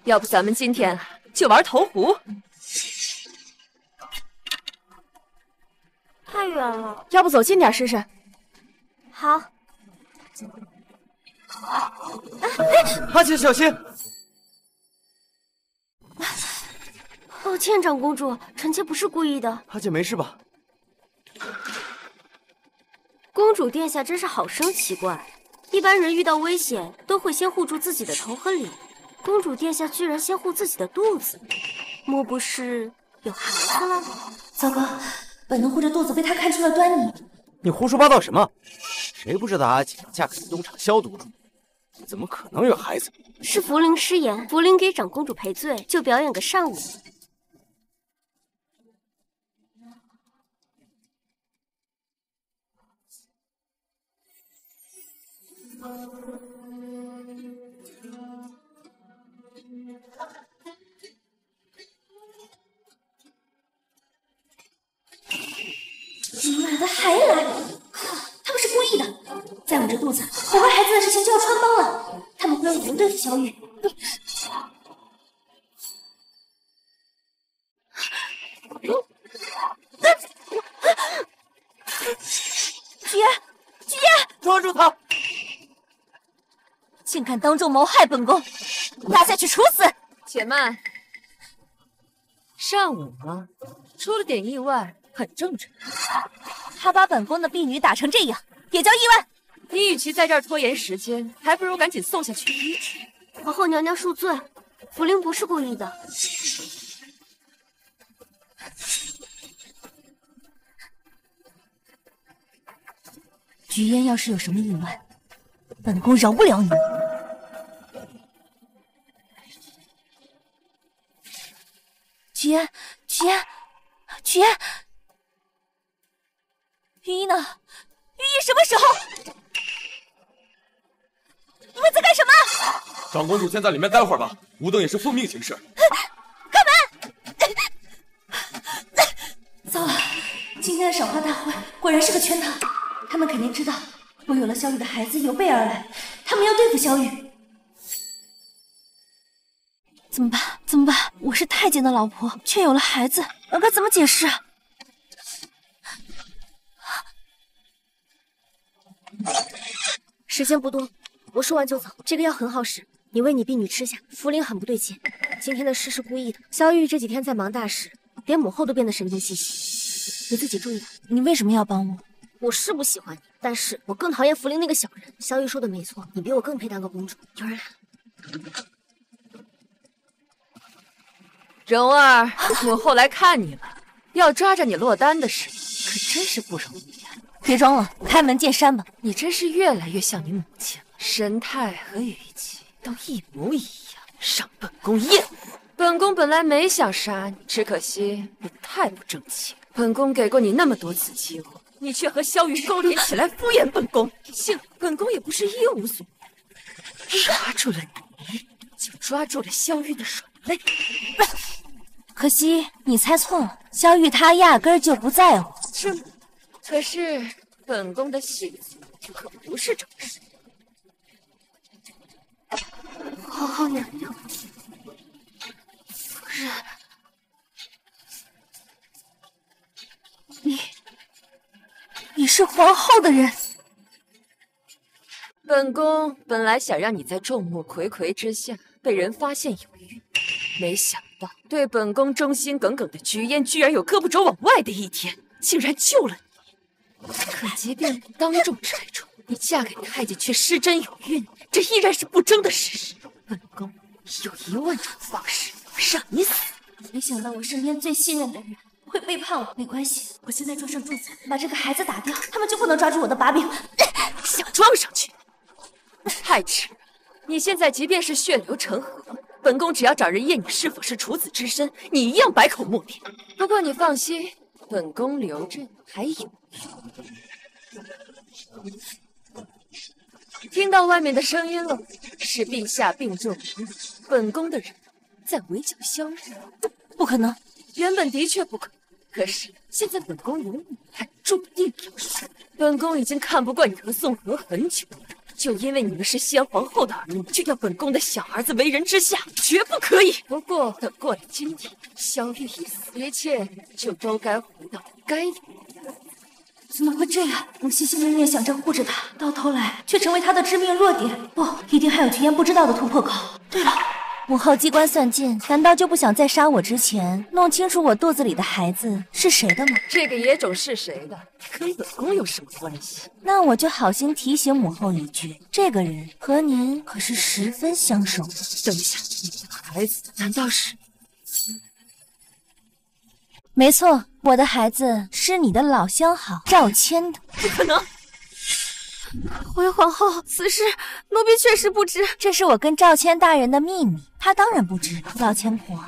要不咱们今天就玩投壶。太远了，要不走近点试试？好。阿姐小心！抱歉，长公主，臣妾不是故意的。阿姐没事吧？公主殿下真是好生奇怪，一般人遇到危险都会先护住自己的头和脸，公主殿下居然先护自己的肚子，莫不是有孩子了？糟糕！本能护着肚子被他看出了端倪。你胡说八道什么？谁不知道阿姐要嫁给东厂萧督主？怎么可能有孩子？是福临失言，福临给长公主赔罪，就表演个上午。妈的，还来！他们是故意的。再捂着肚子，怀孩子的事情就要穿帮了。他们会用武对付小雨。菊言，菊言，抓住他！竟敢当众谋害本宫，拉下去处死！且慢，上午吗？出了点意外。很正常，他把本宫的婢女打成这样，也叫意外？你与其在这儿拖延时间，还不如赶紧送下去。皇后娘娘恕罪，福灵不是故意的。菊烟要是有什么意外，本宫饶不了你。菊烟，菊烟，菊烟，御医呢？御医什么时候？你们在干什么？长公主先在里面待会儿吧，吾等也是奉命行事。开门！糟了，今天的赏花大会果然是个圈套，他们肯定知道我有了萧雨的孩子有备而来，他们要对付萧雨。怎么办？怎么办？我是太监的老婆，却有了孩子，我该怎么解释？时间不多，我说完就走。这个药很好使，你喂你婢女吃下。茯苓很不对劲，今天的事是故意的。萧玉这几天在忙大事，连母后都变得神经兮兮，你自己注意点。你为什么要帮我？我是不喜欢你，但是我更讨厌茯苓那个小人。萧玉说的没错，你比我更配当个公主。有人来了。蓉儿，母后来看你了，要抓着你落单的事，可真是不容易呀。别装了，开门见山吧。你真是越来越像你母亲了，神态和语气都一模一样，让本宫厌恶。本宫本来没想杀你，只可惜你太不争气。本宫给过你那么多次机会，你却和萧玉勾连起来敷衍本宫。幸本宫也不是一无所有，抓住了你，就抓住了萧玉的软肋。可惜你猜错了，萧玉他压根儿就不在乎。是吗？可是本宫的戏子可不是这么说。皇后娘娘，夫人，你你是皇后的人。本宫本来想让你在众目睽睽之下被人发现有孕，没想到对本宫忠心耿耿的菊嫣居然有胳膊肘往外的一天，竟然救了你。可即便当众拆穿你嫁给太监却失贞有孕，这依然是不争的事实。本宫有一万种方式让你死。没想到我身边最信任的人会背叛我。没关系，我现在装上柱子，把这个孩子打掉，他们就不能抓住我的把柄。想装上去，太迟了。你现在即便是血流成河，本宫只要找人验你是否是处子之身，你一样百口莫辩。不过你放心，本宫留着你还有用。听到外面的声音了，是陛下病重，本宫的人在围剿萧日。不可能，原本的确不可能，可是现在本宫有你，还注定要输。本宫已经看不惯你和宋和很久了，就因为你们是先皇后的儿女，就要本宫的小儿子为人之下，绝不可以。不过等过了今天，萧玉一死，一切就都该回到该有的。怎么会这样？我心心念念想着护着他，到头来却成为他的致命弱点。不，一定还有群言不知道的突破口。对了，母后机关算尽，难道就不想在杀我之前弄清楚我肚子里的孩子是谁的吗？这个野种是谁的，跟本宫有什么关系？那我就好心提醒母后一句，这个人和您可是十分相熟的。等一下，你的孩子难道是？没错，我的孩子是你的老相好赵谦的。不可能！回皇后，此事奴婢确实不知，这是我跟赵谦大人的秘密，他当然不知。老钱婆，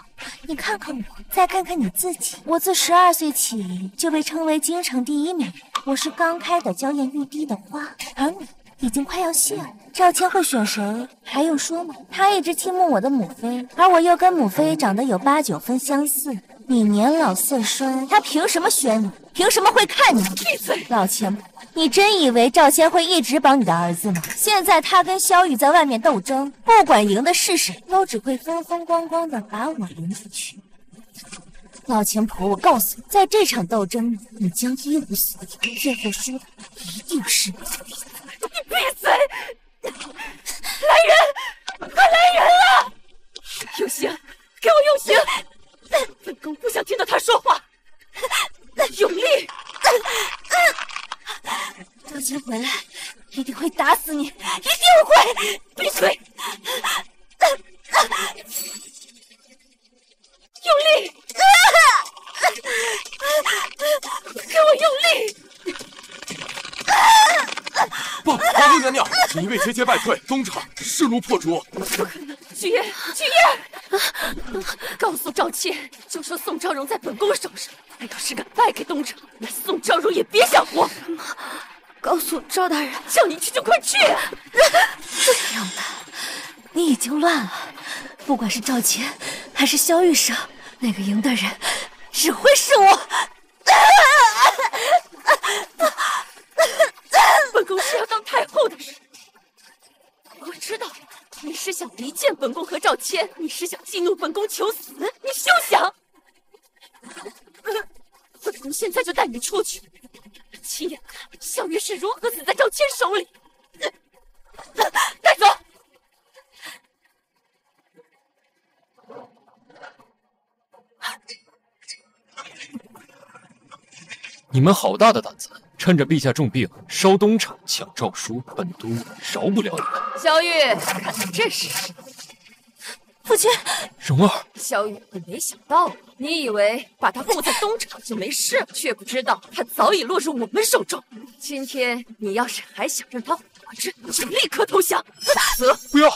你看看我，再看看你自己，我自十二岁起就被称为京城第一美人，我是刚开的娇艳欲滴的花，而你已经快要谢了。赵谦会选谁，还用说吗？他一直倾慕我的母妃，而我又跟母妃长得有八九分相似。你年老色衰，他凭什么选你？凭什么会看你？闭嘴！老钱婆，你真以为赵谦会一直保你的儿子吗？现在他跟萧玉在外面斗争，不管赢的是谁，都只会风风光光的把我赢出去。老钱婆，我告诉你，在这场斗争里，你将一无所有，最后输的一定是你。你闭嘴！来人，快来人啊！用刑，给我用刑！本宫不想听到他说话。用力！多亲回来一定会打死你，一定会！闭嘴！用力！给我用力！[LAUGHS] 娘娘，锦衣卫节节败退，东厂势如破竹。不可能菊叶，菊叶，告诉赵倩，就说宋昭荣在本宫手上，他要是敢败给东厂，那宋昭荣也别想活。[LAUGHS] 告诉赵大人，叫你去就快去。这样的，你已经乱了。不管是赵谦还是萧玉生，那个赢的人只会是我。本宫是要当太后的人。我知道你是想离间本宫和赵谦，你是想激怒本宫求死，你休想！本宫现在就带你出去，亲眼看萧玉是如何死在赵谦手里。带走。你们好大的胆子！趁着陛下重病，烧东厂，抢诏书，本都饶不了你们。萧玉，看看这是？父亲，蓉儿，萧玉，你没想到，你以为把他护在东厂就没事，却不知道他早已落入我们手中。今天你要是还想让他活着，就立刻投降，否则不要！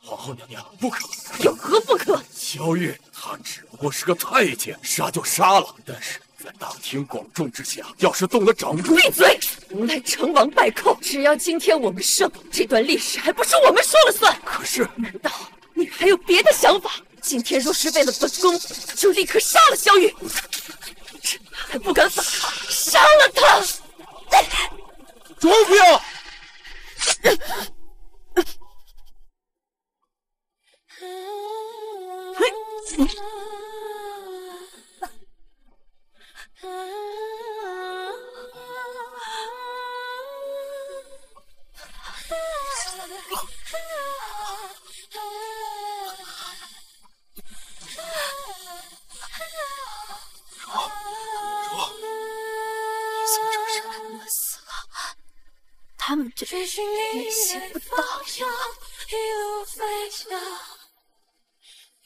皇后娘娘，不可！有何不可？萧玉他只不过是个太监，杀就杀了，但是在大庭广众之下，要是动了掌闭嘴！无奈成王败寇，只要今天我们胜，这段历史还不是我们说了算？可是，难道你还有别的想法？今天若是为了本宫，就立刻杀了萧玉！还不敢反抗，杀了他！主不要！嘿。我死了，他们就联系不到。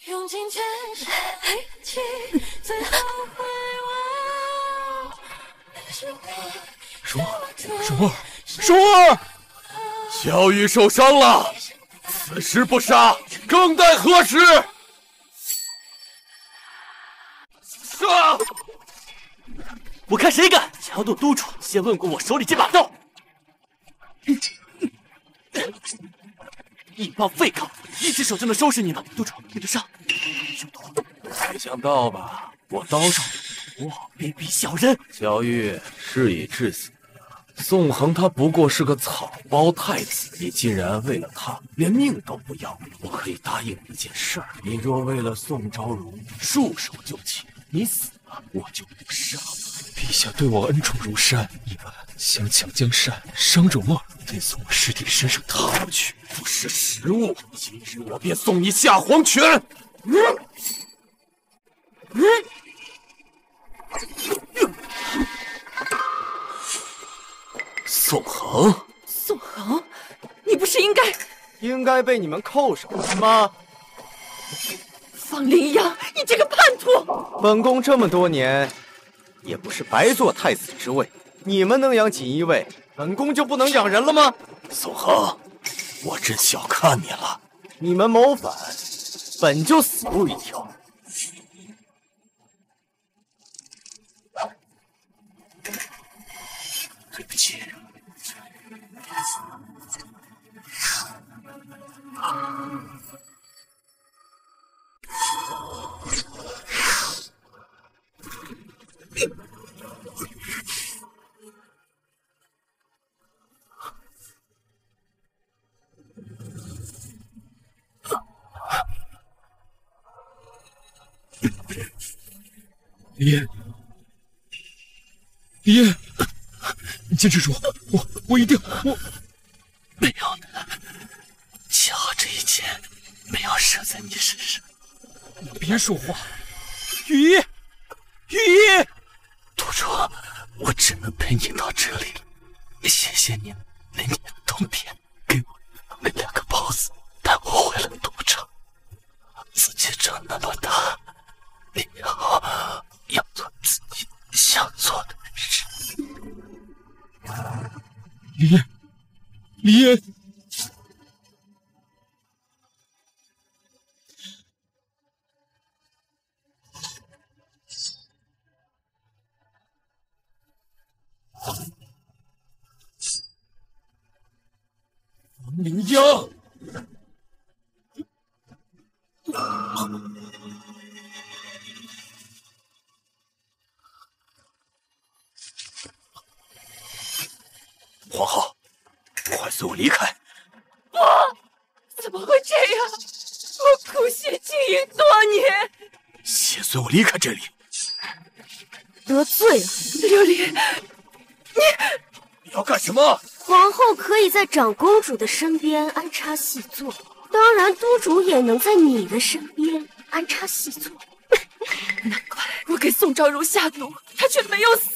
用尽全身力气，最后回望。蓉儿，蓉儿，蓉儿，萧玉受伤了，此时不杀，更待何时？杀！我看谁敢强夺都主，先问过我手里这把刀。一帮废抗，一只手就能收拾你们。督主，你的伤。没想到吧，我刀上有毒。卑鄙小人！小玉事已至此，宋恒他不过是个草包太子，你竟然为了他连命都不要。我可以答应你一件事儿，你若为了宋昭如束手就擒，你死了我就不杀了。陛下对我恩宠如山，你们想抢江山，伤蓉儿，得从我尸体身上踏过去，不识时务。今日我便送你下黄泉。嗯嗯。宋恒，宋恒，你不是应该应该被你们扣手吗？方林阳，你这个叛徒！本宫这么多年。也不是白做太子之位，你们能养锦衣卫，本宫就不能养人了吗？宋恒，我真小看你了。你们谋反，本就死路一条。对不起。你坚持住，我我一定我没有的，恰好这一剑没有射在你身上。你别说话，雨衣，雨衣，督主，我只能陪你到这里了。谢谢你那年冬天给我那两个包子，带我回了赌场。自己长那么大，以后要做自己想做的事。李烨，李烨，王凌江。皇后，快随我离开！不，怎么会这样？我苦心经营多年，先随我离开这里！得罪了琉璃，你你要干什么？皇后可以在长公主的身边安插细作，当然督主也能在你的身边安插细作。难怪我给宋昭如下毒，她却没有死，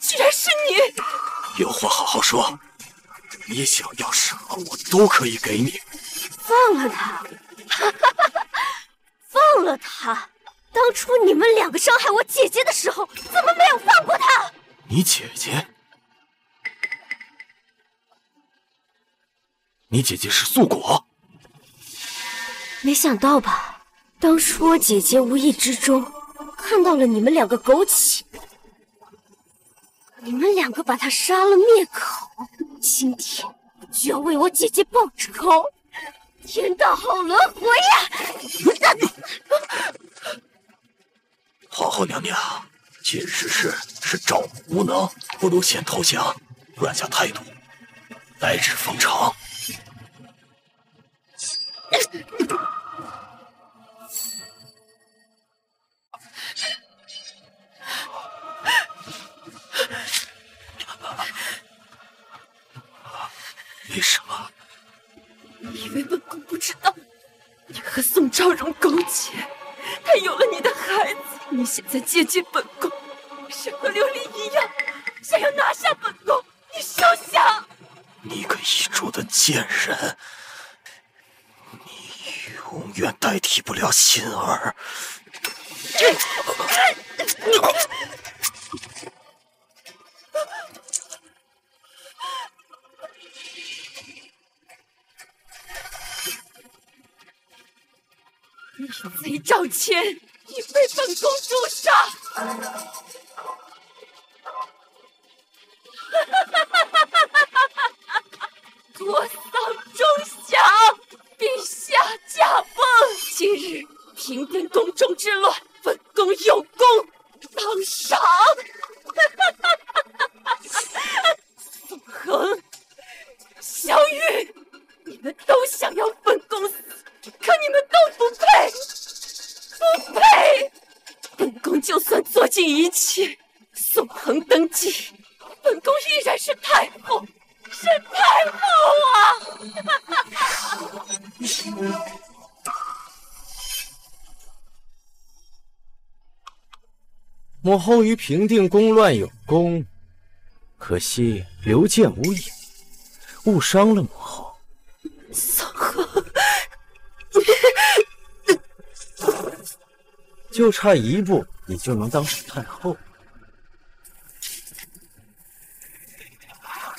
居然是你！有话好好说，你想要什么我都可以给你。放了他，放了他！当初你们两个伤害我姐姐的时候，怎么没有放过他？你姐姐？你姐姐是素果？没想到吧？当初我姐姐无意之中看到了你们两个枸杞。你们两个把他杀了灭口，今天就要为我姐姐报仇！天道好轮回呀！皇后娘娘，今日之事是赵母无能，不如先投降，软下态度，来日方长。昭容勾结，她有了你的孩子。你现在接近本宫，是和琉璃一样，想要拿下本宫。你休想！你个遗珠的贱人，你永远代替不了心儿。贼赵谦已被本宫诛杀！后于平定宫乱有功，可惜刘建无眼，误伤了母后。[LAUGHS] 就差一步，你就能当上太后。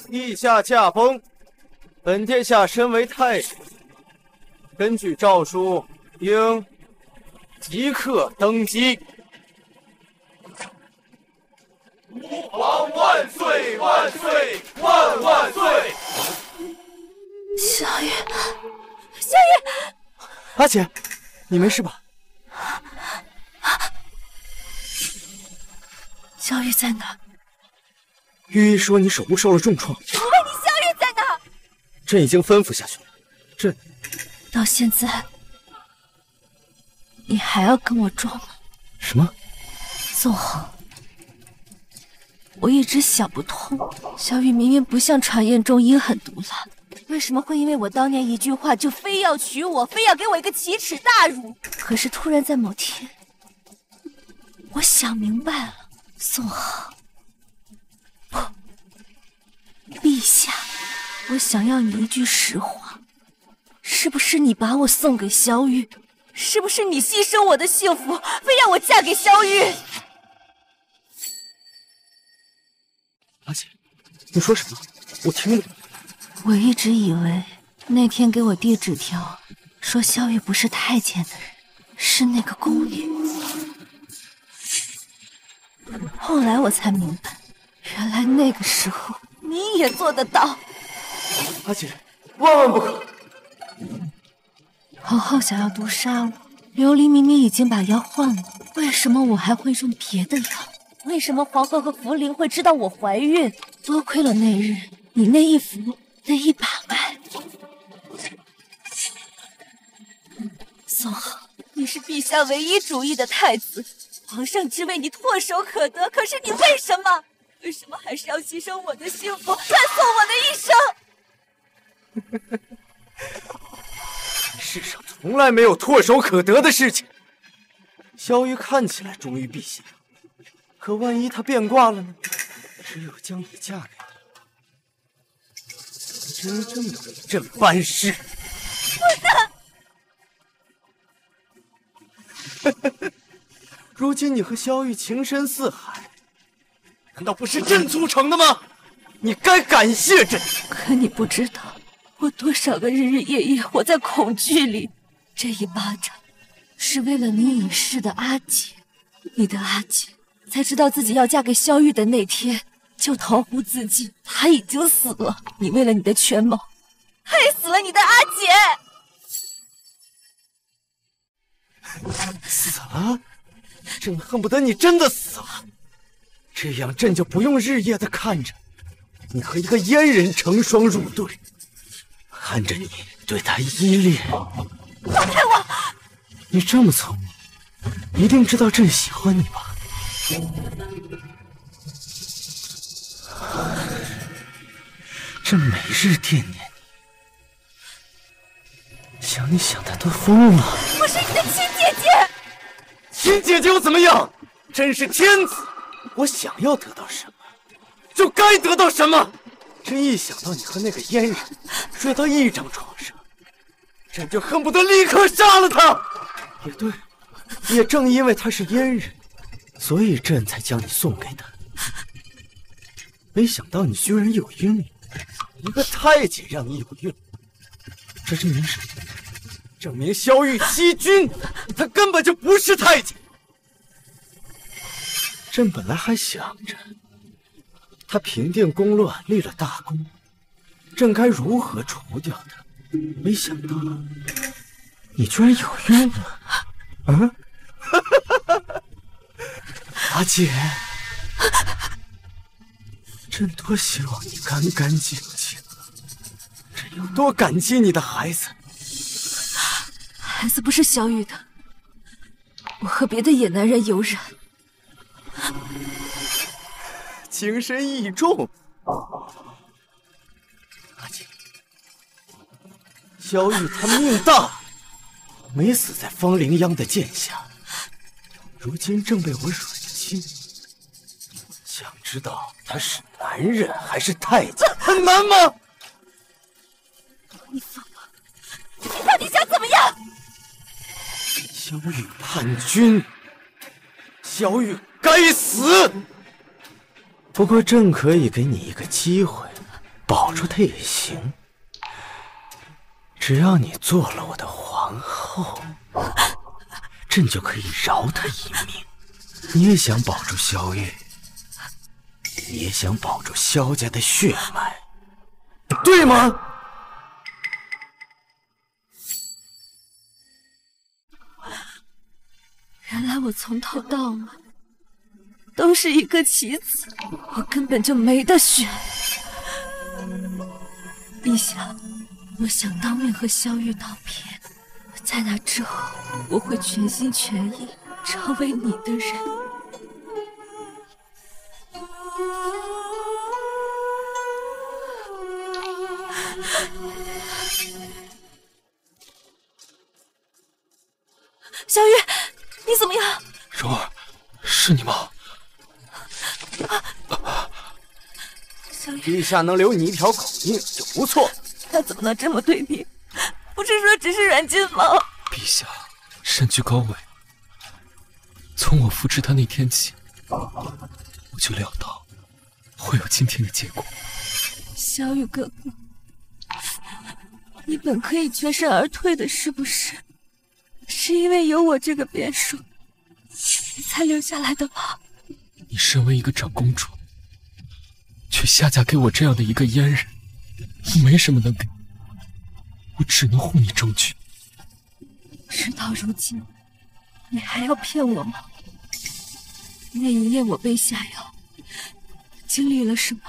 陛下驾崩，本殿下身为太子，根据诏书，应即刻登基。吾皇万岁万岁万万岁！小雨，小雨，阿姐，你没事吧？小雨在哪？御医说你手部受了重创，我问你，小雨在哪？朕已经吩咐下去了。朕到现在，你还要跟我装吗？什么？宋恒，我一直想不通，小雨明明不像传言中阴狠毒辣，为什么会因为我当年一句话就非要娶我，非要给我一个奇耻大辱？可是突然在某天，我想明白了，宋恒，不，陛下，我想要你一句实话，是不是你把我送给萧玉？是不是你牺牲我的幸福，非让我嫁给萧玉？你说什么？我听不懂。我一直以为那天给我递纸条说萧玉不是太监的人是那个宫女，后来我才明白，原来那个时候你也做得到。阿姐，万万不可！皇后想要毒杀我，琉璃明明已经把药换了，为什么我还会用别的药？为什么皇后和福临会知道我怀孕？多亏了那日你那一幅那一把脉。宋恒，你是陛下唯一主义的太子，皇上只为你唾手可得。可是你为什么？为什么还是要牺牲我的幸福，断送我的一生？[LAUGHS] 世上从来没有唾手可得的事情。萧玉看起来忠于陛下，可万一他变卦了呢？只有将你嫁给他，真正的为朕办事。[LAUGHS] 如今你和萧玉情深似海，难道不是朕促成的吗？你该感谢朕。可你不知道，我多少个日日夜夜活在恐惧里。这一巴掌，是为了你已逝的阿姐。你的阿姐，在知道自己要嫁给萧玉的那天，就投湖自尽。他已经死了。你为了你的权谋，害死了你的阿姐。死了？朕恨不得你真的死了，这样朕就不用日夜的看着你和一个阉人成双入对，看着你对他依恋。放开我！你这么聪明，一定知道朕喜欢你吧？[LAUGHS] 朕每日惦念你，想你想的都疯了。我是你的亲姐姐。亲姐姐又怎么样？真是天子，我想要得到什么，就该得到什么。朕一想到你和那个阉人睡到一张床上，朕就恨不得立刻杀了他。也对，也正因为他是阉人，所以朕才将你送给他。没想到你居然有孕了，一个太监让你有孕，这证明什么？证明萧玉欺君，他根本就不是太监。朕本来还想着，他平定宫乱，立了大功，朕该如何除掉他？没想到你居然有孕了！啊！[LAUGHS] 阿姐，朕多希望你干干净净，朕有多感激你的孩子。孩子不是小雨的，我和别的野男人有染。情深意重，阿姐，小雨他命大，没死在方灵央的剑下，如今正被我软禁。想知道他是男人还是太监，很难吗？你疯了！你到底想怎么样？萧玉叛军，萧玉该死。不过朕可以给你一个机会，保住他也行。只要你做了我的皇后，朕就可以饶他一命。你也想保住萧玉，你也想保住萧家的血脉，对吗？原来我从头到尾都是一个棋子，我根本就没得选。陛下，我想当面和萧玉道别，在那之后，我会全心全意成为你的人。小玉，你怎么样？蓉儿，是你吗？陛下能留你一条狗命就不错。他怎么能这么对你？不是说只是软禁吗？陛下身居高位，从我扶持他那天起，我就料到会有今天的结果。小雨哥哥，你本可以全身而退的，是不是？是因为有我这个变数，你才留下来的吧？你身为一个长公主，却下嫁给我这样的一个阉人，我没什么能给，我只能护你周全。事到如今，你还要骗我吗？那一夜我被下药，经历了什么，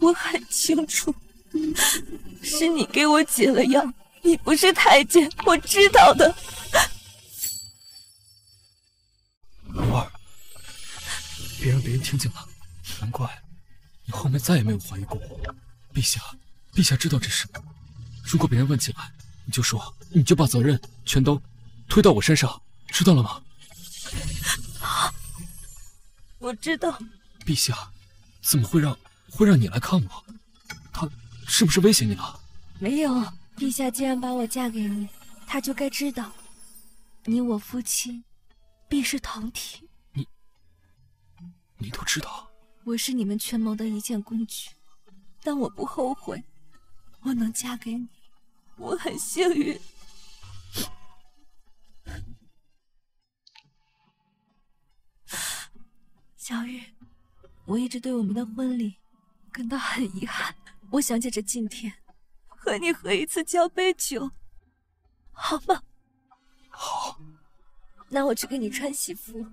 我很清楚。是你给我解了药，你不是太监，我知道的。蓉儿，别让别人听见了。难怪你后面再也没有怀疑过我。陛下，陛下知道这事，如果别人问起来，你就说，你就把责任全都推到我身上，知道了吗？[GASPS] 我知道。陛下，怎么会让会让你来看我？他是不是威胁你了？没有，陛下既然把我嫁给你，他就该知道，你我夫妻必是同体。你，你都知道？我是你们权谋的一件工具，但我不后悔，我能嫁给你，我很幸运。小玉，我一直对我们的婚礼感到很遗憾。我想借着今天和你喝一次交杯酒，好吗？好。那我去给你穿喜服。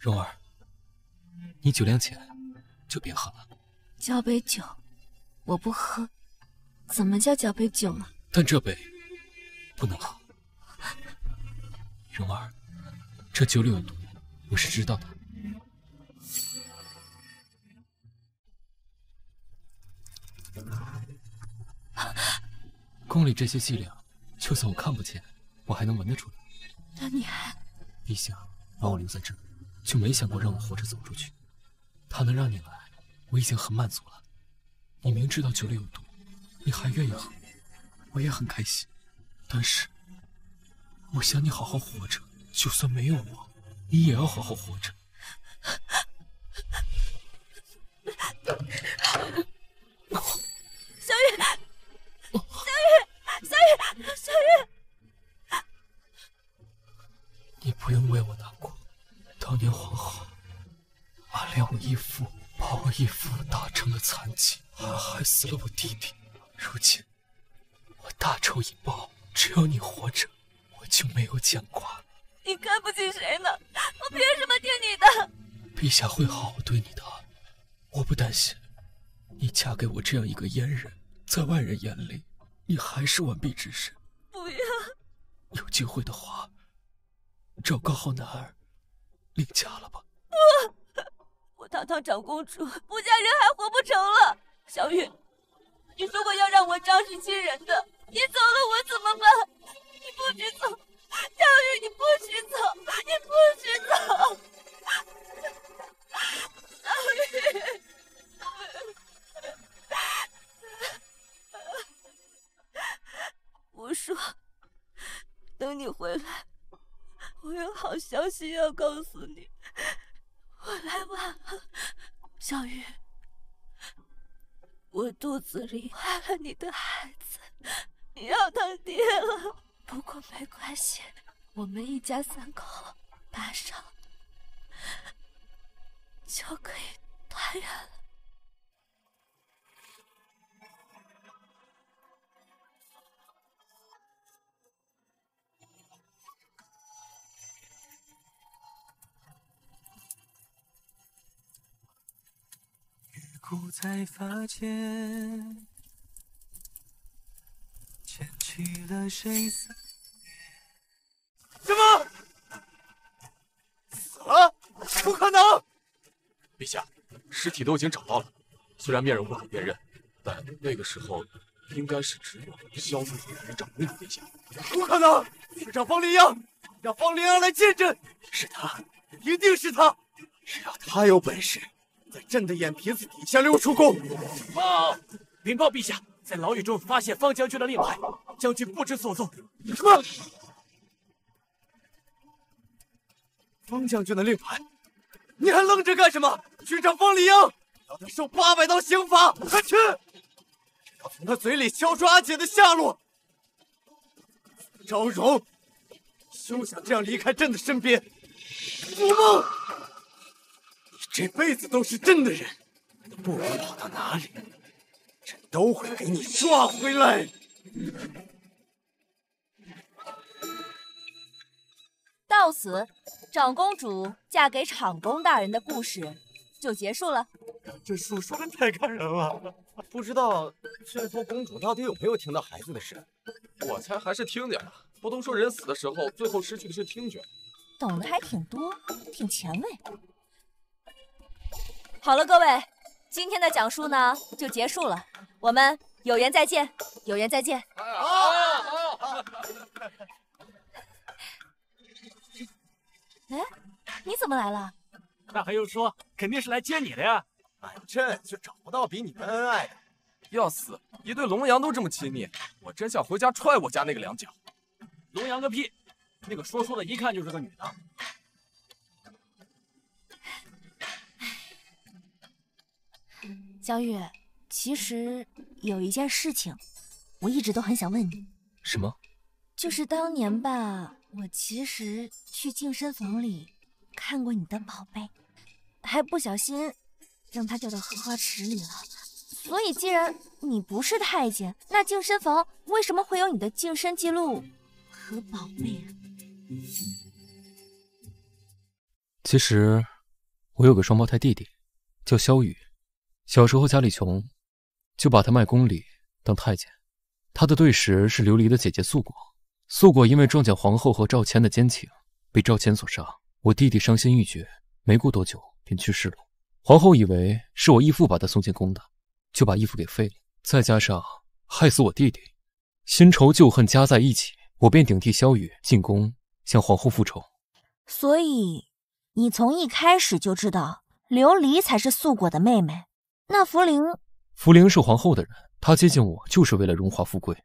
蓉儿，你酒量浅，就别喝了。交杯酒，我不喝，怎么叫交杯酒呢？但这杯不能喝。蓉儿，这酒里有毒，我是知道的。宫里这些伎俩，就算我看不见，我还能闻得出来。那你还……陛下把我留在这儿，就没想过让我活着走出去。他能让你来，我已经很满足了。你明知道酒里有毒，你还愿意喝，我也很开心。但是，我想你好好活着，就算没有我，你也要好好活着。小雨，小雨，小雨，小雨，你不用为我难过。当年皇后暗恋我义父，把我义父打成了残疾，还害死了我弟弟。如今我大仇已报，只要你活着，我就没有牵挂。你看不起谁呢？我凭什么听你的？陛下会好好对你的，我不担心。你嫁给我这样一个阉人，在外人眼里，你还是完璧之身。不要！有机会的话，找个好男儿另嫁了吧。不，我堂堂长公主，不嫁人还活不成了。小玉，你说过要让我张氏亲人的，你走了我怎么办？你不许走，小玉，你不许走，你不许走，小玉。我说，等你回来，我有好消息要告诉你。我来晚了，小雨，我肚子里怀了你的孩子，你要当爹了。不过没关系，我们一家三口马上就可以团圆了。不在发间，牵起了！谁思什么？死了？不可能！陛下，尸体都已经找到了，虽然面容不可辨认，但那个时候应该是只有萧玉是长公主殿下。不可能！是让方灵阳，让方灵阳来见朕，是他，一定是他！只要他有本事，在朕的眼皮子底下溜出宫。报，禀报陛下，在牢狱中发现方将军的令牌，将军不知所踪。什么？方将军的令牌？你还愣着干什么？去找方丽英，让他受八百刀刑罚！快去！要从他嘴里敲出阿姐的下落。昭荣，休想这样离开朕的身边！做梦！你这辈子都是朕的人，不管跑到哪里，朕都会给你抓回来。到此，长公主嫁给厂公大人的故事就结束了。这书说的太感人了，不知道这头公主到底有没有听到孩子的事？我猜还是听见了。不都说人死的时候，最后失去的是听觉？懂得还挺多，挺前卫。好了，各位，今天的讲述呢就结束了，我们有缘再见，有缘再见。好。哎，你怎么来了？那还用说？肯定是来接你的呀。反正就找不到比你们恩爱的。要死！一对龙阳都这么亲密，我真想回家踹我家那个两脚。龙阳个屁！那个说书的，一看就是个女的。小雨，其实有一件事情，我一直都很想问你。什么？就是当年吧，我其实去健身房里看过你的宝贝，还不小心让它掉到荷花池里了。所以，既然你不是太监，那健身房为什么会有你的净身记录？和宝贝啊。其实我有个双胞胎弟弟，叫萧雨。小时候家里穷，就把他卖宫里当太监。他的对食是琉璃的姐姐素果。素果因为撞见皇后和赵谦的奸情，被赵谦所杀。我弟弟伤心欲绝，没过多久便去世了。皇后以为是我义父把他送进宫的，就把义父给废了。再加上害死我弟弟，新仇旧恨加在一起。我便顶替萧雨进宫向皇后复仇，所以你从一开始就知道琉璃才是素果的妹妹。那茯苓，茯苓是皇后的人，她接近我就是为了荣华富贵。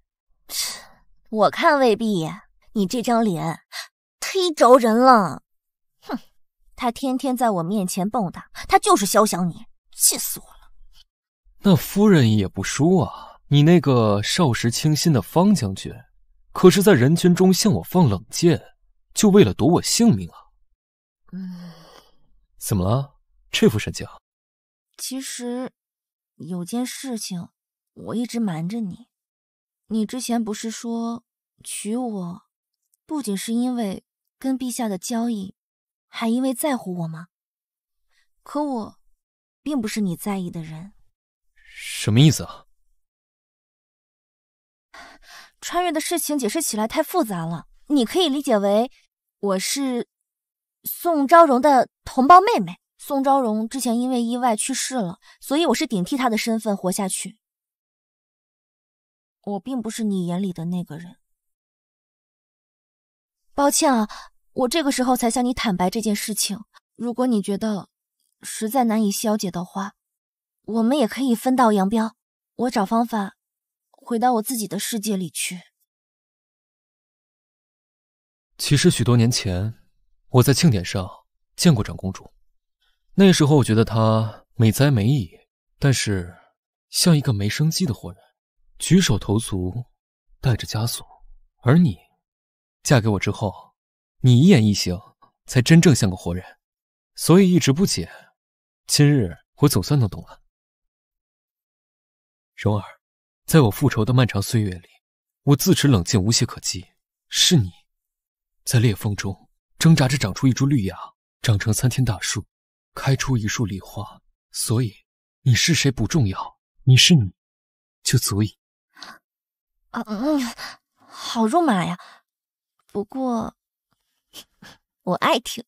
切，我看未必。你这张脸忒招人了。哼，她天天在我面前蹦跶，她就是肖想你，气死我了。那夫人也不输啊，你那个少时清新的方将军。可是，在人群中向我放冷箭，就为了夺我性命啊！嗯，怎么了？这副神情？其实有件事情我一直瞒着你。你之前不是说娶我，不仅是因为跟陛下的交易，还因为在乎我吗？可我并不是你在意的人。什么意思啊？[SIGHS] 穿越的事情解释起来太复杂了，你可以理解为我是宋昭荣的同胞妹妹。宋昭荣之前因为意外去世了，所以我是顶替她的身份活下去。我并不是你眼里的那个人。抱歉啊，我这个时候才向你坦白这件事情。如果你觉得实在难以消解的话，我们也可以分道扬镳，我找方法。回到我自己的世界里去。其实许多年前，我在庆典上见过长公主。那时候我觉得她美哉美矣，但是像一个没生机的活人，举手投足带着枷锁。而你嫁给我之后，你一言一行才真正像个活人，所以一直不解。今日我总算能懂了，蓉儿。在我复仇的漫长岁月里，我自持冷静，无懈可击。是你，在裂缝中挣扎着长出一株绿芽，长成参天大树，开出一束梨花。所以，你是谁不重要，你是你，就足以。啊嗯，好肉麻呀！不过，我爱听。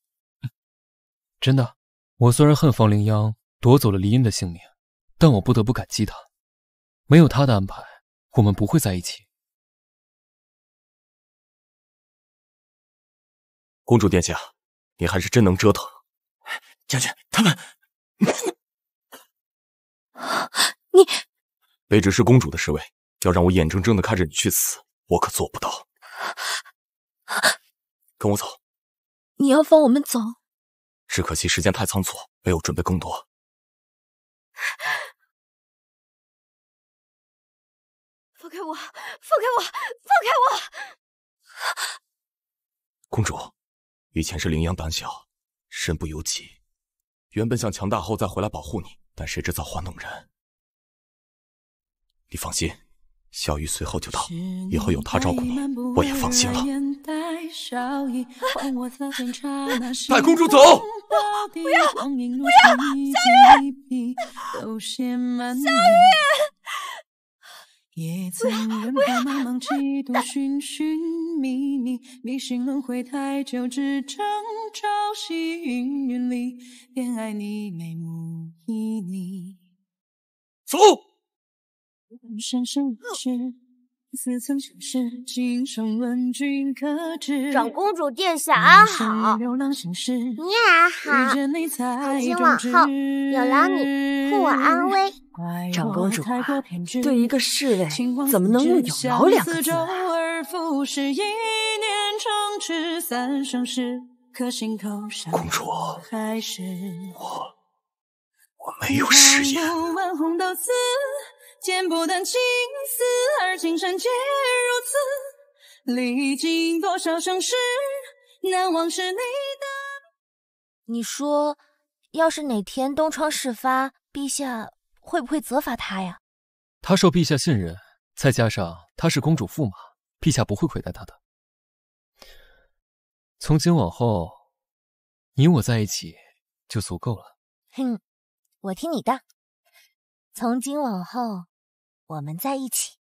真的，我虽然恨方灵央，夺走了黎音的性命，但我不得不感激他。没有他的安排，我们不会在一起。公主殿下，你还是真能折腾。将军，他们，[LAUGHS] 你卑职是公主的侍卫，要让我眼睁睁的看着你去死，我可做不到。跟我走。你要放我们走？只可惜时间太仓促，没有准备更多。放开我！放开我！放开我！公主，以前是羚羊胆小，身不由己，原本想强大后再回来保护你，但谁知造化弄人。你放心。小玉随后就到，以后有她照顾你，我也放心了。带公主走！不要！不要！小玉！小玉！也曾人怕茫茫，几度寻寻觅觅，迷心轮回太久，只争朝夕云云里，偏爱你眉目旖旎。走。生生世世长公主殿下安好，你也好。从今往后有劳你护我安危。长公主啊，对一个侍卫怎么能用有劳两个字？公主，我我没有食言。见不断情丝，而情深皆如此。历经多少生世，难忘是你的。你说，要是哪天东窗事发，陛下会不会责罚他呀？他受陛下信任，再加上他是公主驸马，陛下不会亏待他的。从今往后，你我在一起就足够了。哼，我听你的。从今往后，我们在一起。